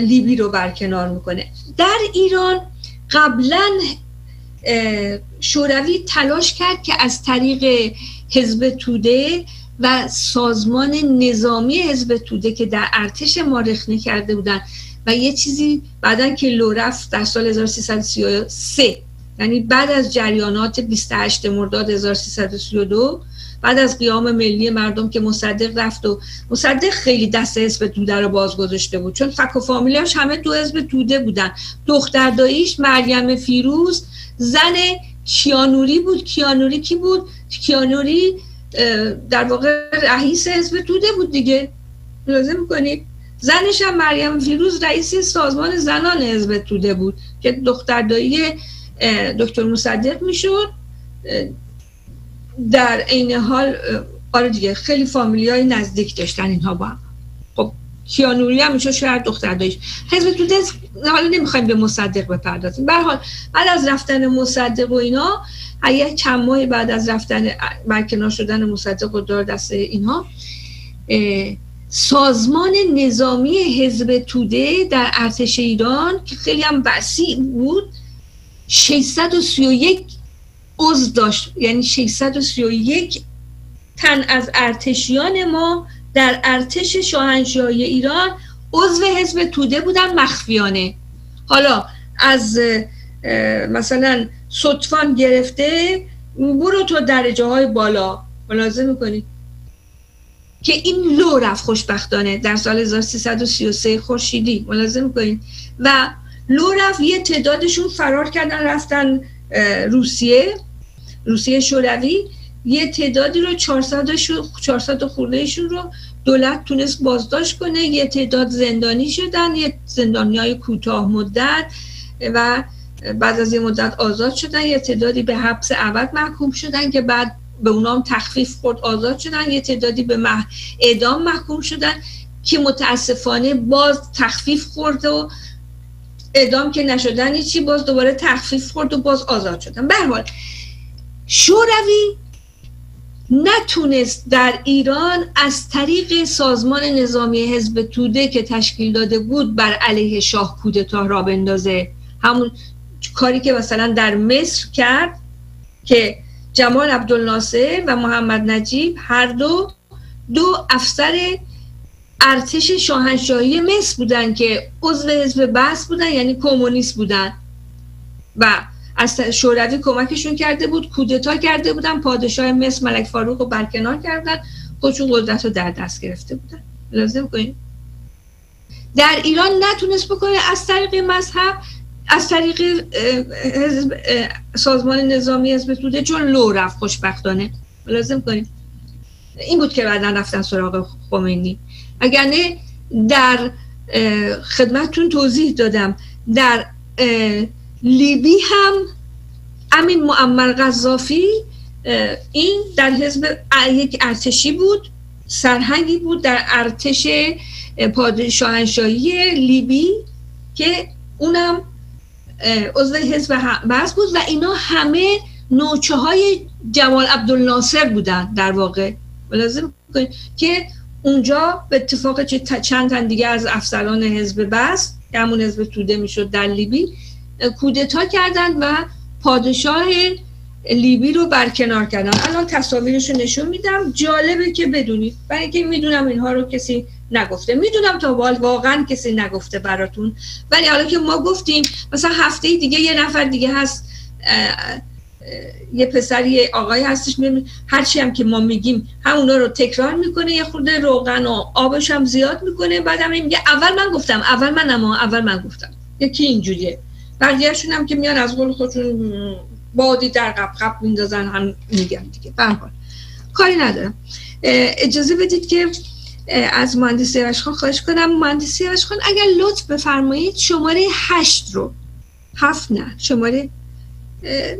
لیبی رو برکنار می‌کنه. در ایران قبلا شوروی تلاش کرد که از طریق حزب توده و سازمان نظامی حزب توده که در ارتش ما رخنه کرده بودن و یه چیزی بعدا که لو رفت در سال 1333 یعنی بعد از جریانات 28 مرداد 1332 بعد از قیام ملی مردم که مصدق رفت و مصدق خیلی دست حزب توده رو باز گذاشته بود. چون فک و فامیلیاش همه دو حزب توده بودن. دختر داییش مریم فیروز زن کیانوری بود. کیانوری کی بود؟ کیانوری در واقع رئیس حزب توده بود دیگه. لازم می‌کنید؟ زنش هم مریم فیروز رئیس سازمان زنان حزب توده بود که دختر دایی دکتر مصدق می‌شد. در عین حال آره دیگه خیلی های نزدیک داشتن اینها با هم. خب کیانوری هم میشه شاید دختر داشت. حزب توده حالا نمی‌خوایم به مصدق بپردازیم. به حال بعد از رفتن مصدق و اینا اگه چند ماه بعد از رفتن برکنار شدن مصدق و دار دست اینها سازمان نظامی حزب توده در ارتش ایران که خیلی هم وسیع بود 631 عضو داشت. یعنی 631 تن از ارتشیان ما در ارتش شاهنشاهی ایران عضو حزب توده بودن مخفیانه. حالا از مثلا صدفان گرفته برو تو درجه های بالا. ملاحظه می‌کنی؟ که این لو رفت خوشبختانه در سال 1333 خورشیدی. ملاحظه می‌کنید و لو رفت یه تعدادشون فرار کردن رفتن روسیه روسیه شوروی. یه تعدادی رو 400 400 خوردهشون رو دولت تونست بازداشت کنه. یه تعداد زندانی شدن یه زندانی های کوتاه مدت و بعد از یه مدت آزاد شدن. یه تعدادی به حبس ابد محکوم شدن که بعد به اونام تخفیف خورد آزاد شدن. یه تعدادی به مح... اعدام محکوم شدن که متاسفانه باز تخفیف خورد و اعدام که نشدن چی باز دوباره تخفیف خورد و باز آزاد شدن. به حال شوروی نتونست در ایران از طریق سازمان نظامی حزب توده که تشکیل داده بود بر علیه شاه کودتا را بندازه. همون کاری که مثلا در مصر کرد که جمال عبدالناصر و محمد نجیب هر دو دو افسر ارتش شاهنشاهی مصر بودن که عضو حزب بحث بودن یعنی کمونیست بودن. و از شوروی کمکشون کرده بود کودتا کرده بودن پادشاه مصر ملک فاروق رو برکنار کردن. خودشون قدرت رو در دست گرفته بودن. لازم کنیم در ایران نتونست بکنه. از طریق مذهب از طریق سازمان نظامی حزب توده چون لو رفت خوشبختانه. لازم کنیم این بود که بعدا رفتن سراغ خمینی. اگر نه در خدمتتون توضیح دادم. در لیبی هم امین معمر قذافی این در حزب یک ارتشی بود سرهنگی بود در ارتش پادشاهنشاهی لیبی که اونم عضو حزب بس بود و اینا همه نوچه های جمال عبدالناصر بودن در واقع. لازم که اونجا به اتفاق چند تن دیگه از افسران حزب بس که همون حزب توده می‌شد در لیبی کودتا کردن و پادشاه لیبی رو برکنار کردن. الان تصاویرش رو نشون میدم. جالبه که بدونید. برای اینکه می‌دونم اینها رو کسی نگفته. می‌دونم تا وال واقعا کسی نگفته براتون. ولی حالا که ما گفتیم مثلا هفته دیگه یه نفر دیگه هست یه پسر یه آقای هستش می‌بینی هرچی هم که ما میگیم همونا رو تکرار می‌کنه یه خورده روغن و آبش هم زیاد می‌کنه. بعد هم میگه اول من گفتم اول من اما اول من گفتم. یکی اینجوریه؟ بقیهشون هم که میان از قول خودشون بادی در قب قب میندازن هم میگن دیگه. برحال کاری ندارم. اجازه بدید که از مهندسی اشخان خواهش کنم. مهندسی اشخان اگر لطف بفرمایید شماره هشت رو. هفت نه شماره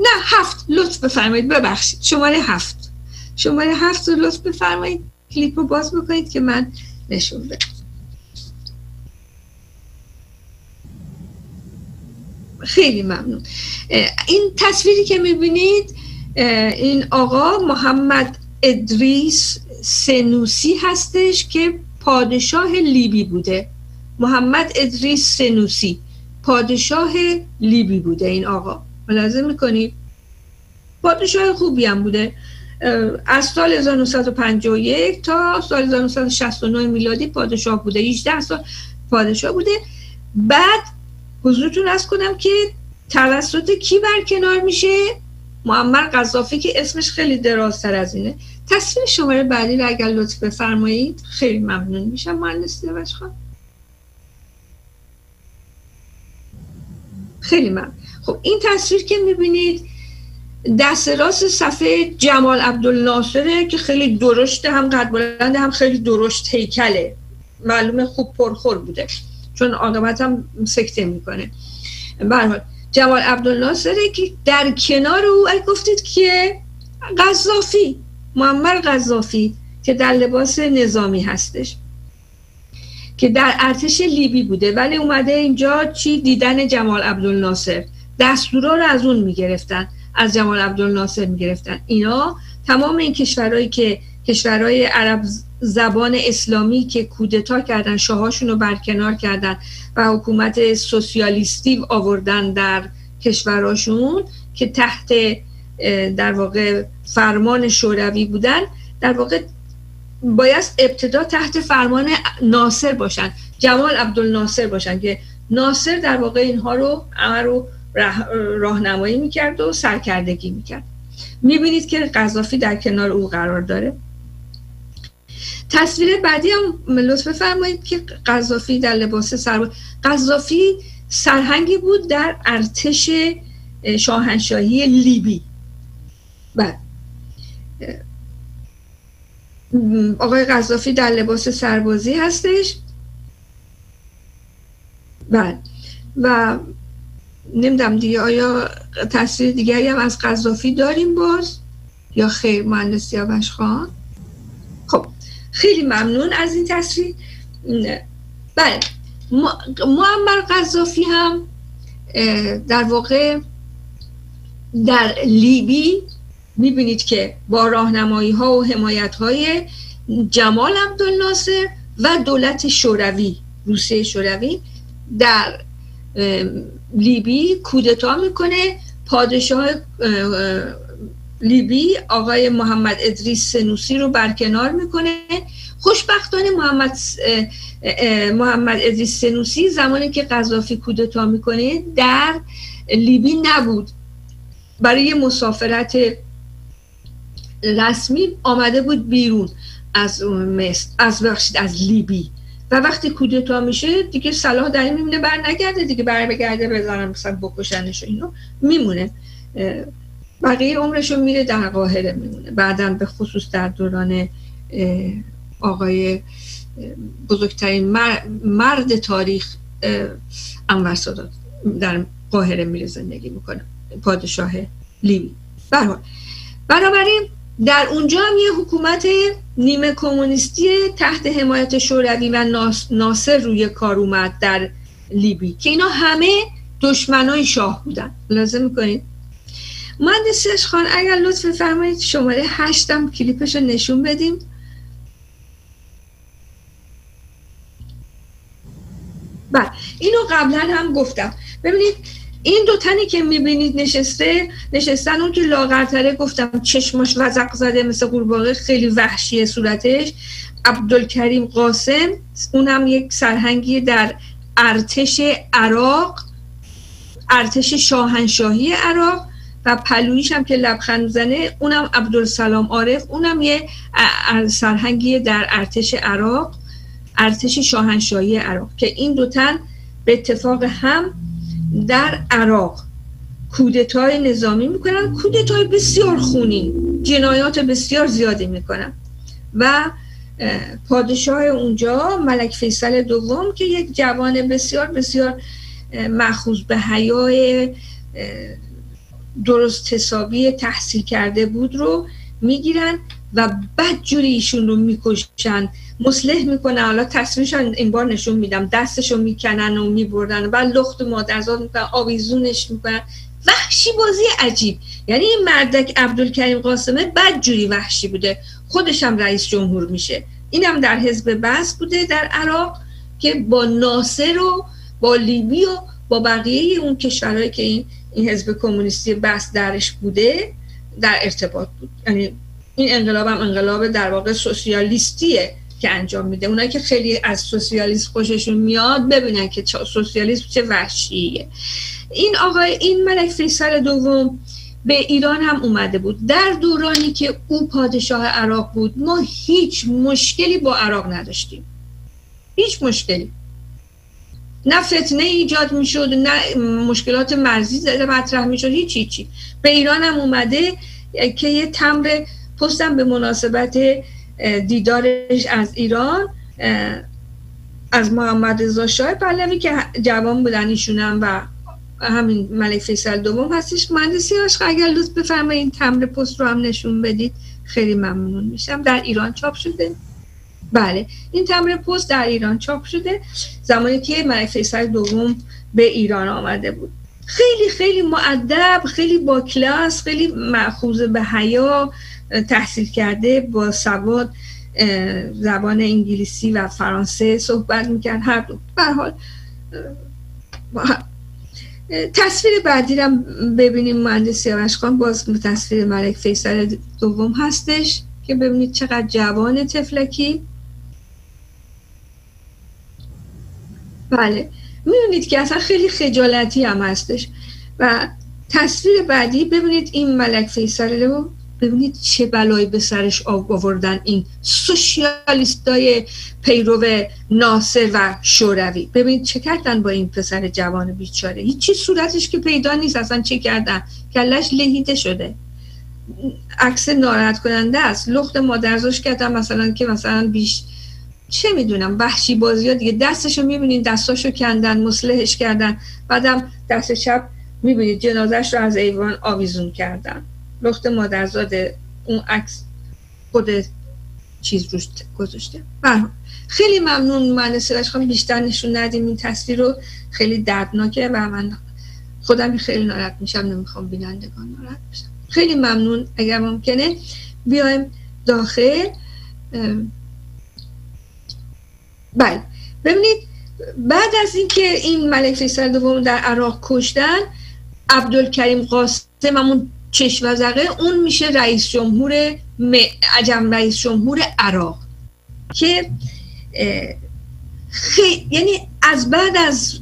نه هفت. لطف بفرمایید. ببخشید. شماره هفت. شماره هفت رو لطف بفرمایید. کلیپ رو باز بکنید که من نشون بدم. خیلی ممنون. این تصویری که می‌بینید این آقا محمد ادریس سنوسی هستش که پادشاه لیبی بوده. محمد ادریس سنوسی پادشاه لیبی بوده این آقا. ملاحظه می‌کنید پادشاه خوبی هم بوده. از سال 1951 تا سال 1969 میلادی پادشاه بوده. 18 سال پادشاه بوده. بعد حضورتون از کنم که توسط کی برکنار میشه؟ معمر قذافی که اسمش خیلی درازتر از اینه. تصویر شماره بعدی رو اگر لطف بفرمایید خیلی ممنون میشم مهندس سیاوش خان. خیلی ممنون. خب این تصویر که می‌بینید دست راست صفحه جمال عبدالناصره که خیلی درشته هم قد بلنده هم خیلی درشت هیکله. معلومه خوب پرخور بوده. چون آقابت هم سکته می‌کنه. برحال جمال عبدالناصره که در کنار او گفتید که قذافی معمر قذافی که در لباس نظامی هستش. که در ارتش لیبی بوده. ولی اومده اینجا چی؟ دیدن جمال عبدالناصر. دستورا رو از اون می‌گرفتن از جمال عبدالناصر می‌گرفتن. اینا تمام این کشورهایی که کشورهای عرب زبان اسلامی که کودتا کردن شاهاشون رو برکنار کردن و حکومت سوسیالیستی آوردن در کشوراشون که تحت در واقع فرمان شوروی بودن در واقع باید ابتدا تحت فرمان ناصر باشن جمال عبدالناصر باشن که ناصر در واقع اینها رو همه رو راهنمایی می‌کرد و سرکردگی می‌کرد. می‌بینید که قذافی در کنار او قرار داره. تصویر بعدی هم لطف فرمایید که قذافی در لباس سر قذافی سرهنگی بود در ارتش شاهنشاهی لیبی. بعد آقای قذافی در لباس سربازی هستش. بعد و نمی‌دونم دیگه آیا تصویر دیگری هم از قذافی داریم باز؟ یا خیر مهندس سیاوش خان؟ خب خیلی ممنون از این تصویر بله معمر قذافی هم در واقع در لیبی می‌بینید که با راهنمایی ها و حمایت های جمال عبدالناصر و دولت شوروی روسیه شوروی در لیبی کودتا می‌کنه. پادشاه لیبی آقای محمد ادریس سنوسی رو برکنار می‌کنه. خوشبختانه محمد محمد ادریس سنوسی زمانی که قذافی کودتا می‌کنه در لیبی نبود. برای مسافرت رسمی آمده بود بیرون از مصر از بخشید از لیبی. و وقتی کودتا میشه دیگه صلاح در این میمونه بر نگرده دیگه بر بگرده بزنن مثلا بکشنش و اینو میمونه. بقیه عمرشو میره در قاهره میمونه. بعدا به خصوص در دوران آقای بزرگترین مرد تاریخ انور سادات در قاهره میره زندگی می‌کنه. پادشاه لیبی برحال بنابراین در اونجا هم یه حکومت نیمه کمونیستی تحت حمایت شوروی و ناصر روی کار اومد در لیبی که اینا همه دشمنای شاه بودن. لازم می‌کنید؟ مهندس خان اگر لطف فرمایید شماره هشتم کلیپش رو نشون بدیم. بله اینو قبلا هم گفتم. ببینید این دو تنی که می‌بینید نشسته نشستن اون که لاغرتره گفتم چشماش وزق زده مثل قورباغه خیلی وحشیه صورتش. عبدالکریم قاسم اون هم یک سرهنگی در ارتش عراق ارتش شاهنشاهی عراق و پلویش هم که لبخند زنه اونم عبدالسلام عارف اونم یه سرهنگی در ارتش عراق ارتش شاهنشاهی عراق. که این دو تن به اتفاق هم در عراق کودتای نظامی می‌کنن. کودتای بسیار خونی جنایات بسیار زیادی می‌کنن. و پادشاه اونجا ملک فیصل دوم که یک جوان بسیار بسیار مخوض به حیای درست حسابی تحصیل کرده بود رو می‌گیرن و بد جوری ایشون رو می‌کشن. مسلح می‌کنن حالا تصویرشان این بار نشون میدم. دستشو می‌کنن و میبردن و لخت مادرزاد می‌کنن آویزونش می‌کنن. وحشی بازی عجیب. یعنی این مردک عبدالکریم قاسمه بد جوری وحشی بوده. خودش هم رئیس جمهور میشه. اینم در حزب بس بوده در عراق که با ناصر و با لیبی و با بقیه اون کشورهایی که این این حزب کمونیستی بس درش بوده در ارتباط بود. یعنی این انقلاب هم انقلاب در واقع سوسیالیستیه. که انجام میده. اونایی که خیلی از سوسیالیسم خوششون میاد ببینن که سوسیالیسم چه وحشیه. این آقای این ملک فیصل دوم به ایران هم اومده بود. در دورانی که او پادشاه عراق بود ما هیچ مشکلی با عراق نداشتیم. هیچ مشکلی. نه فتنه ایجاد می‌شد نه مشکلات مرزی زده مطرح می‌شد هیچ هیچی به ایران هم اومده که یه تمر پستم به مناسبت دیدارش از ایران از محمد رضا شاه پهلوی که جوان بودن ایشونم و همین ملک فیصل دوم هستش. مهندسی عشق اگر لطف بفرمایید این تمر پست رو هم نشون بدید خیلی ممنون میشم. در ایران چاپ شده. بله این تمر پست در ایران چاپ شده. زمانی که ملک فیصل دوم به ایران آمده بود. خیلی خیلی معدب خیلی با کلاس خیلی مأخوذ به حیا. تحصیل کرده با سواد زبان انگلیسی و فرانسه صحبت می‌کرد هر دو. حال تصویر بعدی رو ببینیم. مهندس سیاوش خان باز تصویر ملک فیصل دوم هستش که ببینید چقدر جوان تفلکی. بله. می‌بینید که اصلا خیلی خجالتی هم هستش. و تصویر بعدی ببینید این ملک فیصل رو ببینید چه بلایی به سرش آوردن این سوشیالیستای پیرو ناصر و شوروی. ببینید چه کردن با این پسر جوان بیچاره. هیچی صورتش که پیدا نیست. اصلا چه کردن؟ کلش لهیده شده. عکس ناراحت کننده است. لخت مادرزاش کردن مثلا که مثلا بیش چه می‌دونم؟ وحشی بازی ها دیگه دستشو می‌بینید دستاشو کندن مسلحش کردن. بعدم دست چپ می‌بینید جنازش رو از ایوان آویزون کردن. لخت مادرزاد اون عکس خود چیز روش گذاشته؟ خیلی ممنون. من سرش خواهم بیشتر نشون ندیم. این تصویر رو خیلی دردناکه و من خودم خیلی ناراحت میشم. نمی‌خوام بینندگان ناراحت بشم. خیلی ممنون. اگر ممکنه بیایم داخل. بله. ببینید بعد از اینکه این ملک فیصل دوم در عراق کشتن عبدالکریم قاسم همون چش اون میشه رئیس جمهور عجم رئیس جمهور عراق که خی... یعنی از بعد از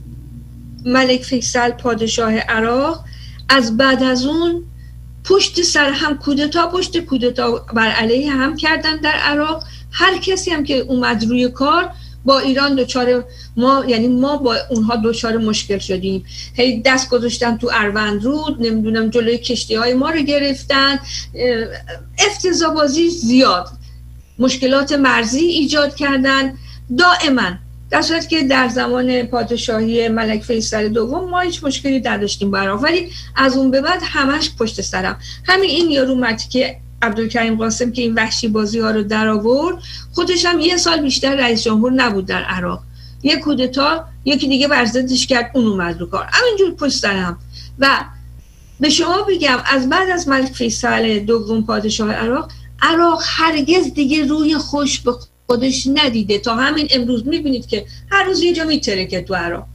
ملک فیصل پادشاه عراق از بعد از اون پشت سر هم کودتا پشت کودتا بر علیه هم کردن در عراق. هر کسی هم که اومد روی کار با ایران دچار ما یعنی ما با اونها دچار مشکل شدیم. هی دست گذاشتن تو اروند رود نمی‌دونم جلوی کشتی های ما رو گرفتن. افتضابازی زیاد. مشکلات مرزی ایجاد کردن. دائما. در صورت که در زمان پادشاهی ملک فیصل دوم ما هیچ مشکلی نداشتیم برای ولی از اون به بعد همش پشت سرم. همین این یارو که عبدالکریم قاسم که این وحشی بازی ها رو در آورد خودش هم یه سال بیشتر رئیس جمهور نبود در عراق. یک کودتا یکی دیگه ورزدش کرد اون اومد رو کار. همینجور پشت سرم و به شما بگم از بعد از ملک فیصل دوم پادشاه عراق عراق هرگز دیگه روی خوش به خودش ندیده. تا همین امروز می‌بینید که هر روز یه جا میترکه تو عراق.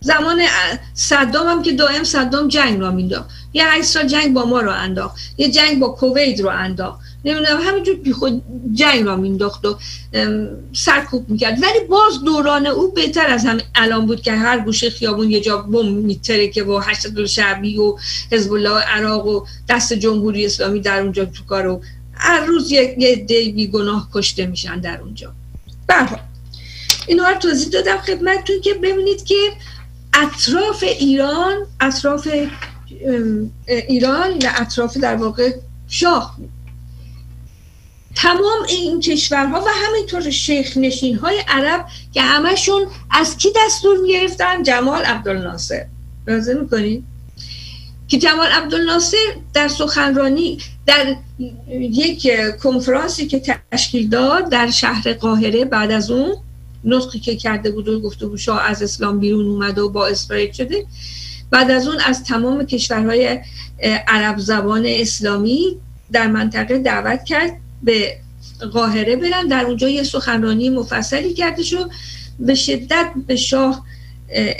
زمان صدام هم که دائم صدام جنگ را مینداخت یه هشت سال جنگ با ما رو انداخت. یه جنگ با کویت رو انداخت. نمی‌دونم همینجور بی خود جنگ را مینداخت و سرکوب می‌کرد. ولی باز دوران او بهتر از همین الان بود که هر گوشه خیابون یه جا بم میترکه و حشد شعبی و حزب الله عراق و دست جمهوری اسلامی در اونجا تو کارو هر روز یه, دی بیگناه کشته میشن در اونجا. برها اینها رو توضیح دادم خدمتتون که ببینید که اطراف ایران اطراف ایران و اطراف در واقع شاه تمام این کشورها و همینطور شیخ نشین های عرب که همشون از کی دستور گرفتن جمال عبدالناصر. رازه می‌کنید که جمال عبدالناصر در سخنرانی در یک کنفرانسی که تشکیل داد در شهر قاهره بعد از اون نطقی که کرده بود و گفته بود شاه از اسلام بیرون اومده و با اسرائیل شده. بعد از اون از تمام کشورهای عرب زبان اسلامی در منطقه دعوت کرد به قاهره برن. در اونجا یه سخنرانی مفصلی کرده شد. به شدت به شاه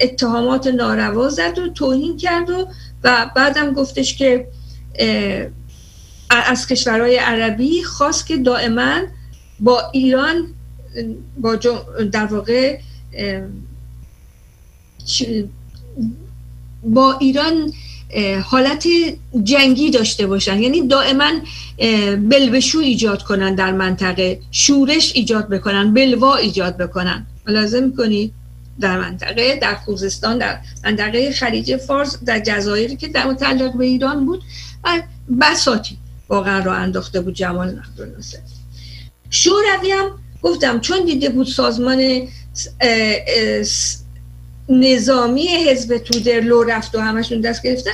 اتهامات ناروا زد و توهین کرد و و بعدم گفتش که از کشورهای عربی خواست که دائما با ایران با در واقع با ایران حالت جنگی داشته باشن. یعنی دائما بلبشو ایجاد کنن در منطقه. شورش ایجاد بکنن بلوا ایجاد بکنن. لازم کنید در منطقه در خوزستان در منطقه خلیج فارس در جزایری که در متعلق به ایران بود. و بساتی واقعا را انداخته بود جمال عبدالناصر. شوروی هم گفتم چون دیده بود سازمان نظامی حزب توده لو رفت و همشون دست گرفتن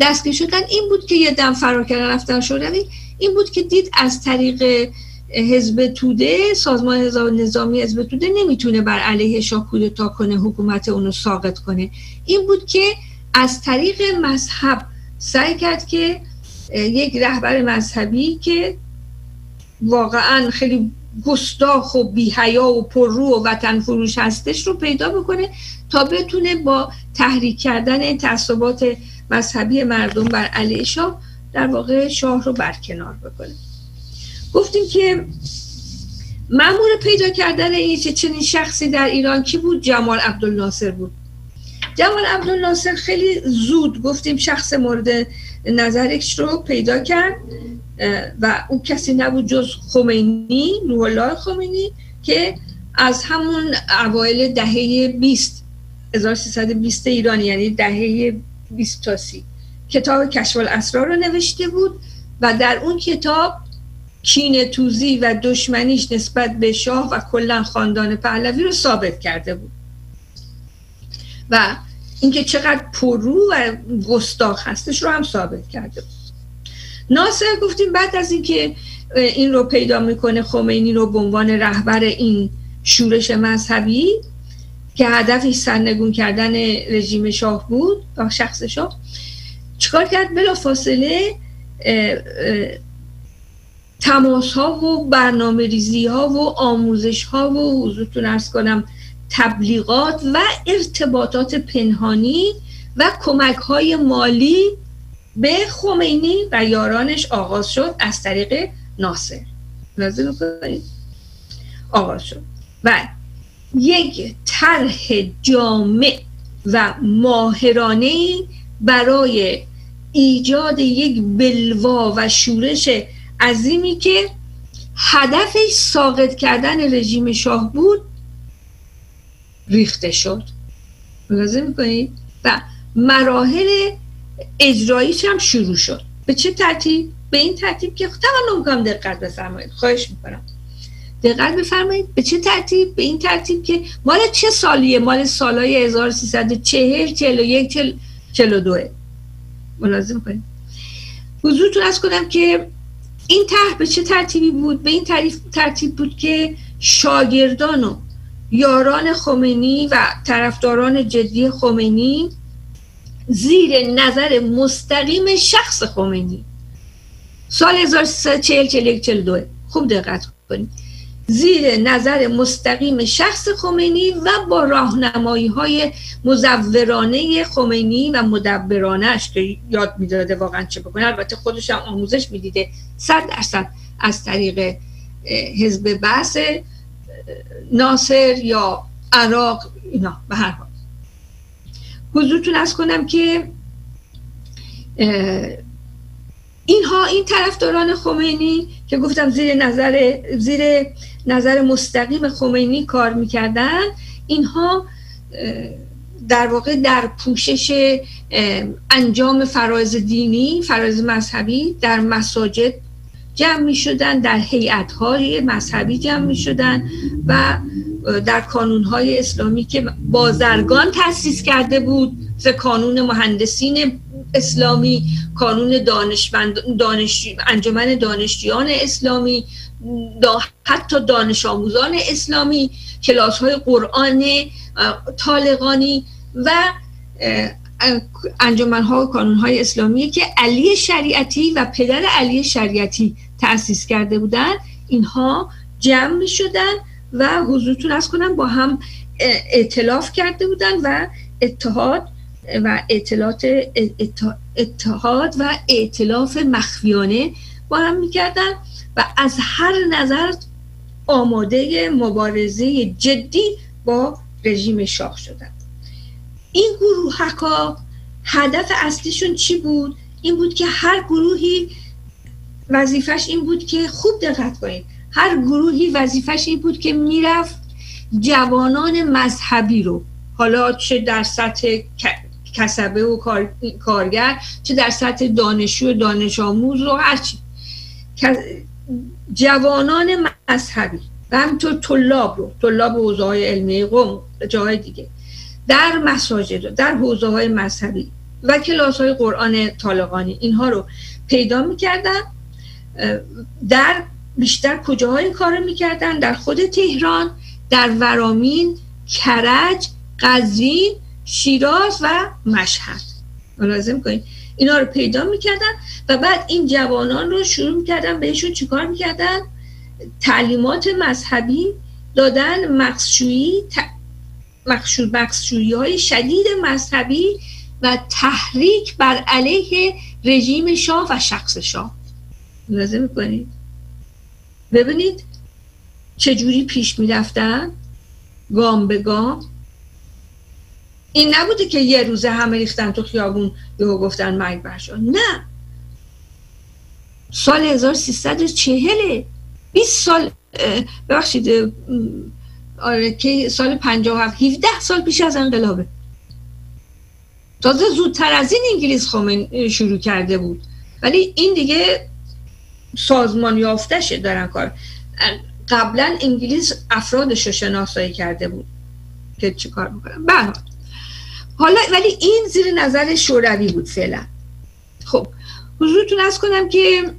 دستگیر شدن این بود که یه دم فرار کردن رفتن شوروی این بود که دید از طریق حزب توده سازمان نظامی حزب توده نمی‌تونه بر علیه شاه کودتا کنه حکومت اونو ساقط کنه. این بود که از طریق مذهب سعی کرد که یک رهبر مذهبی که واقعا خیلی گستاخ و بیهیا و پررو و وطن فروش هستش رو پیدا بکنه تا بتونه با تحریک کردن تعصبات مذهبی مردم بر علیه شاه در واقع شاه رو برکنار بکنه. گفتیم که معمول پیدا کردن این چنین شخصی در ایران کی بود؟ جمال عبدالناصر بود. جمال عبدالناصر خیلی زود گفتیم شخص مورد نظرش رو پیدا کرد. و او کسی نبود جز خمینی روح خمینی که از همون اوایل دهه 20 1320 ایرانی یعنی دهه 20 تا کتاب کشف الاسرار رو نوشته بود و در اون کتاب کین توزی و دشمنیش نسبت به شاه و کلا خاندان پهلوی رو ثابت کرده بود. و اینکه چقدر پرو و گستاخ هستش رو هم ثابت کرده بود. ناصر گفتیم بعد از اینکه این رو پیدا می‌کنه خمینی رو به عنوان رهبر این شورش مذهبی که هدفش سرنگون کردن رژیم شاه بود و شخص شاه چیکار کرد؟ بلا فاصله تماس ها و برنامه ریزی ها و آموزش ها و حضورتون ارز کنم تبلیغات و ارتباطات پنهانی و کمک های مالی به خمینی و یارانش آغاز شد از طریق ناصر. لازم آغاز شد. و یک طرح جامع و ماهرانه برای ایجاد یک بلوا و شورش عظیمی که هدفش ساقط کردن رژیم شاه بود ریخته شد. لازم می‌کنید و مراحل اجراییش هم شروع شد. به چه ترتیب؟ به این ترتیب که توانم کنم دقت بفرمایید. خواهش می‌کنم. دقت بفرمایید. به چه ترتیب؟ به این ترتیب که مال چه سالیه؟ مال سالهای 1340 41 42 ملازم کنید حضورتون از کنم که این طرح به چه ترتیبی بود؟ به این ترتیب بود که شاگردان و یاران خمینی و طرفداران جدی خمینی زیر نظر مستقیم شخص خمینی. سال 1340 42 خوب دقت کنید. زیر نظر مستقیم شخص خمینی و با راهنمایی های مزورانه خمینی و مدبرانش که یاد می‌داده واقعا چه بکنه. البته خودش هم آموزش می‌دیده. صد درصد از طریق حزب بحث ناصر یا عراق اینا به هر حال. حضورتون از کنم که اینها این طرفداران خمینی که گفتم زیر نظر زیر نظر مستقیم خمینی کار می‌کردن اینها در واقع در پوشش انجام فرایز دینی فرایز مذهبی در مساجد جمع می شدن در هیئت های مذهبی جمع می شدن و در کانون های اسلامی که بازرگان تاسیس کرده بود. ز کانون مهندسین اسلامی کانون دانشمند دانش انجمن دانشجویان اسلامی حتی دانش آموزان اسلامی کلاس های قرآن طالقانی و انجمن ها و کانون های اسلامی که علی شریعتی و پدر علی شریعتی تأسیس کرده بودن. اینها جمع می و حضورتون از کنم با هم اعتلاف کرده بودن و اتحاد و اطلاعات اتحاد و اعتلاف مخفیانه با هم می‌کردن و از هر نظر آماده مبارزه جدی با رژیم شاه شدن این گروه هدف اصلیشون چی بود؟ این بود که هر گروهی وظیفش این بود که خوب دقت کنید هر گروهی وظیفش این بود که می‌رفت جوانان مذهبی رو حالا چه در سطح کسبه و کارگر چه در سطح دانشجو و دانش آموز رو هرچی جوانان مذهبی. و همینطور طلاب رو طلاب حوزه های علمی قوم جاهای دیگه. در مساجد در حوزه های مذهبی. و کلاس های قرآن طالقانی. اینها رو پیدا می‌کردن. در بیشتر کجاهای کار می‌کردن؟ در خود تهران در ورامین کرج قزوین شیراز و مشهد. ملازم کنید اینا رو پیدا می‌کردن و بعد این جوانان رو شروع می‌کردن بهشون چیکار می‌کردن؟ تعلیمات مذهبی دادن مقصویی مقصوی های شدید مذهبی و تحریک بر علیه رژیم شاه و شخص شاه. ملاحظه می‌کنید ببینید چجوری پیش می‌رفتن؟ گام به گام. این نبوده که یه روزه همه ریختن تو خیابون یهو گفتن مرگ برشا نه. سال 1340 20 سال ببخشید آره که سال 57 17 سال پیش از انقلابه. تازه زودتر از این انگلیس خومن شروع کرده بود. ولی این دیگه سازمان یافتشه دارن کار. قبلا انگلیس افرادش رو شناسایی کرده بود که چی کار می‌کنن. بله. حالا ولی این زیر نظر شوروی بود فعلا. خب حضورتون از کنم که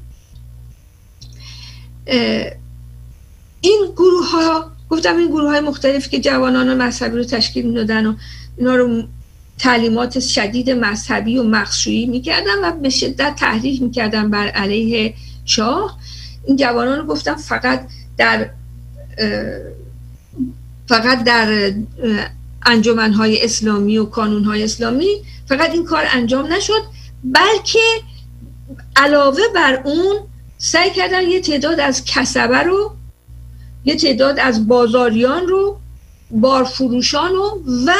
این گروه ها گفتم این گروه های مختلف که جوانان و مذهبی رو تشکیل می‌دادن و اینا رو تعلیمات شدید مذهبی و مخشویی می‌کردن و به شدت تحریک می‌کردن بر علیه شاه این جوانان رو گفتم فقط در فقط در انجمنهای اسلامی و کانونهای اسلامی فقط این کار انجام نشد بلکه علاوه بر اون سعی کردن یه تعداد از کسبه رو یه تعداد از بازاریان رو بارفروشان رو و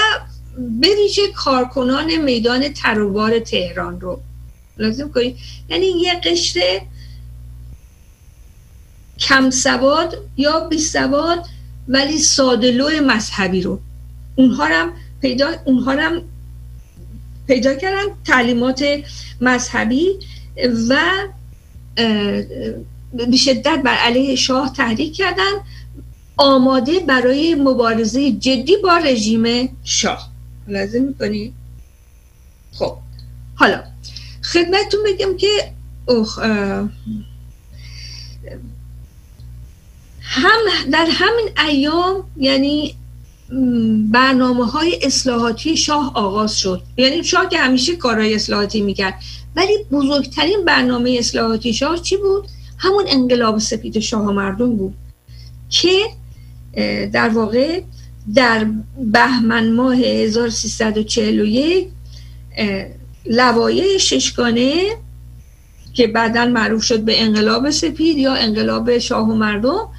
به ویژه کارکنان میدان تروبار تهران رو. لازم کنید؟ یعنی یه قشر کم سواد یا بی سواد ولی سادلو مذهبی رو. اونها هم پیدا اونها هم پیدا کردن تعلیمات مذهبی و به شدت بر علیه شاه تحریک کردن آماده برای مبارزه جدی با رژیم شاه. لازم می‌کنی؟ خب حالا خدمتتون بگم که هم در همین ایام یعنی برنامه های اصلاحاتی شاه آغاز شد یعنی شاه که همیشه کارهای اصلاحاتی می‌کرد ولی بزرگترین برنامه اصلاحاتی شاه چی بود؟ همون انقلاب سپید شاه و مردم بود که در واقع در بهمن ماه 1341 لوایه ششگانه که بعدا معروف شد به انقلاب سپید یا انقلاب شاه و مردم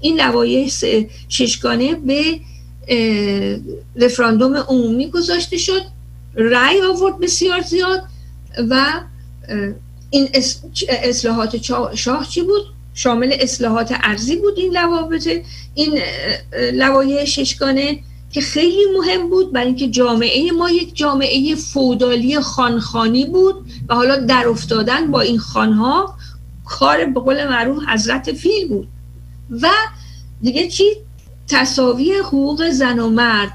این لوایح ششگانه به رفراندوم عمومی گذاشته شد. رأی آورد بسیار زیاد و این اصلاحات شاه چی بود؟ شامل اصلاحات ارزی بود این لوابط. این لوایح ششگانه که خیلی مهم بود برای اینکه جامعه ما یک جامعه فودالی خانخانی بود و حالا در افتادن با این خانها کار به قول معروف حضرت فیل بود. و دیگه چی؟ تصاوی حقوق زن و مرد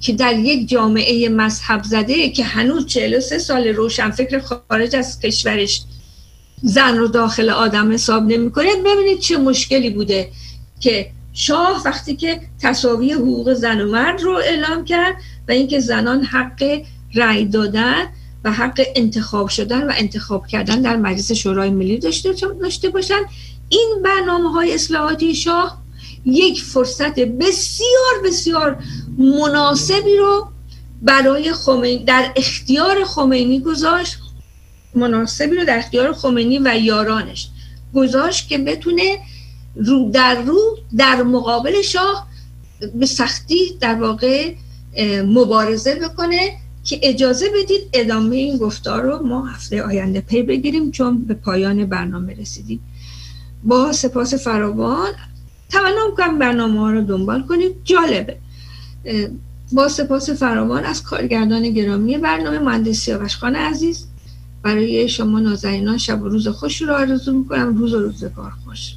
که در یک جامعه مذهب زده که هنوز 43 سال روشن فکر خارج از کشورش زن رو داخل آدم حساب نمی‌کنه. ببینید چه مشکلی بوده که شاه وقتی که تصاوی حقوق زن و مرد رو اعلام کرد و اینکه زنان حق رأی دادن و حق انتخاب شدن و انتخاب کردن در مجلس شورای ملی داشته داشته باشن. این برنامه های اصلاحاتی شاه یک فرصت بسیار بسیار مناسبی رو برای خمینی در اختیار خمینی گذاشت مناسبی رو در اختیار خمینی و یارانش گذاشت که بتونه رو در رو در مقابل شاه به سختی در واقع مبارزه بکنه که اجازه بدید ادامه این گفتار رو ما هفته آینده پی بگیریم چون به پایان برنامه رسیدیم. با سپاس فراوان. تمنا می‌کنم برنامه ها رو دنبال کنید. جالبه. با سپاس فراوان از کارگردان گرامی برنامه مهندس سیاوش خان عزیز. برای شما نازنینان شب و روز خوش رو آرزو می‌کنم. روز و روزگار خوش.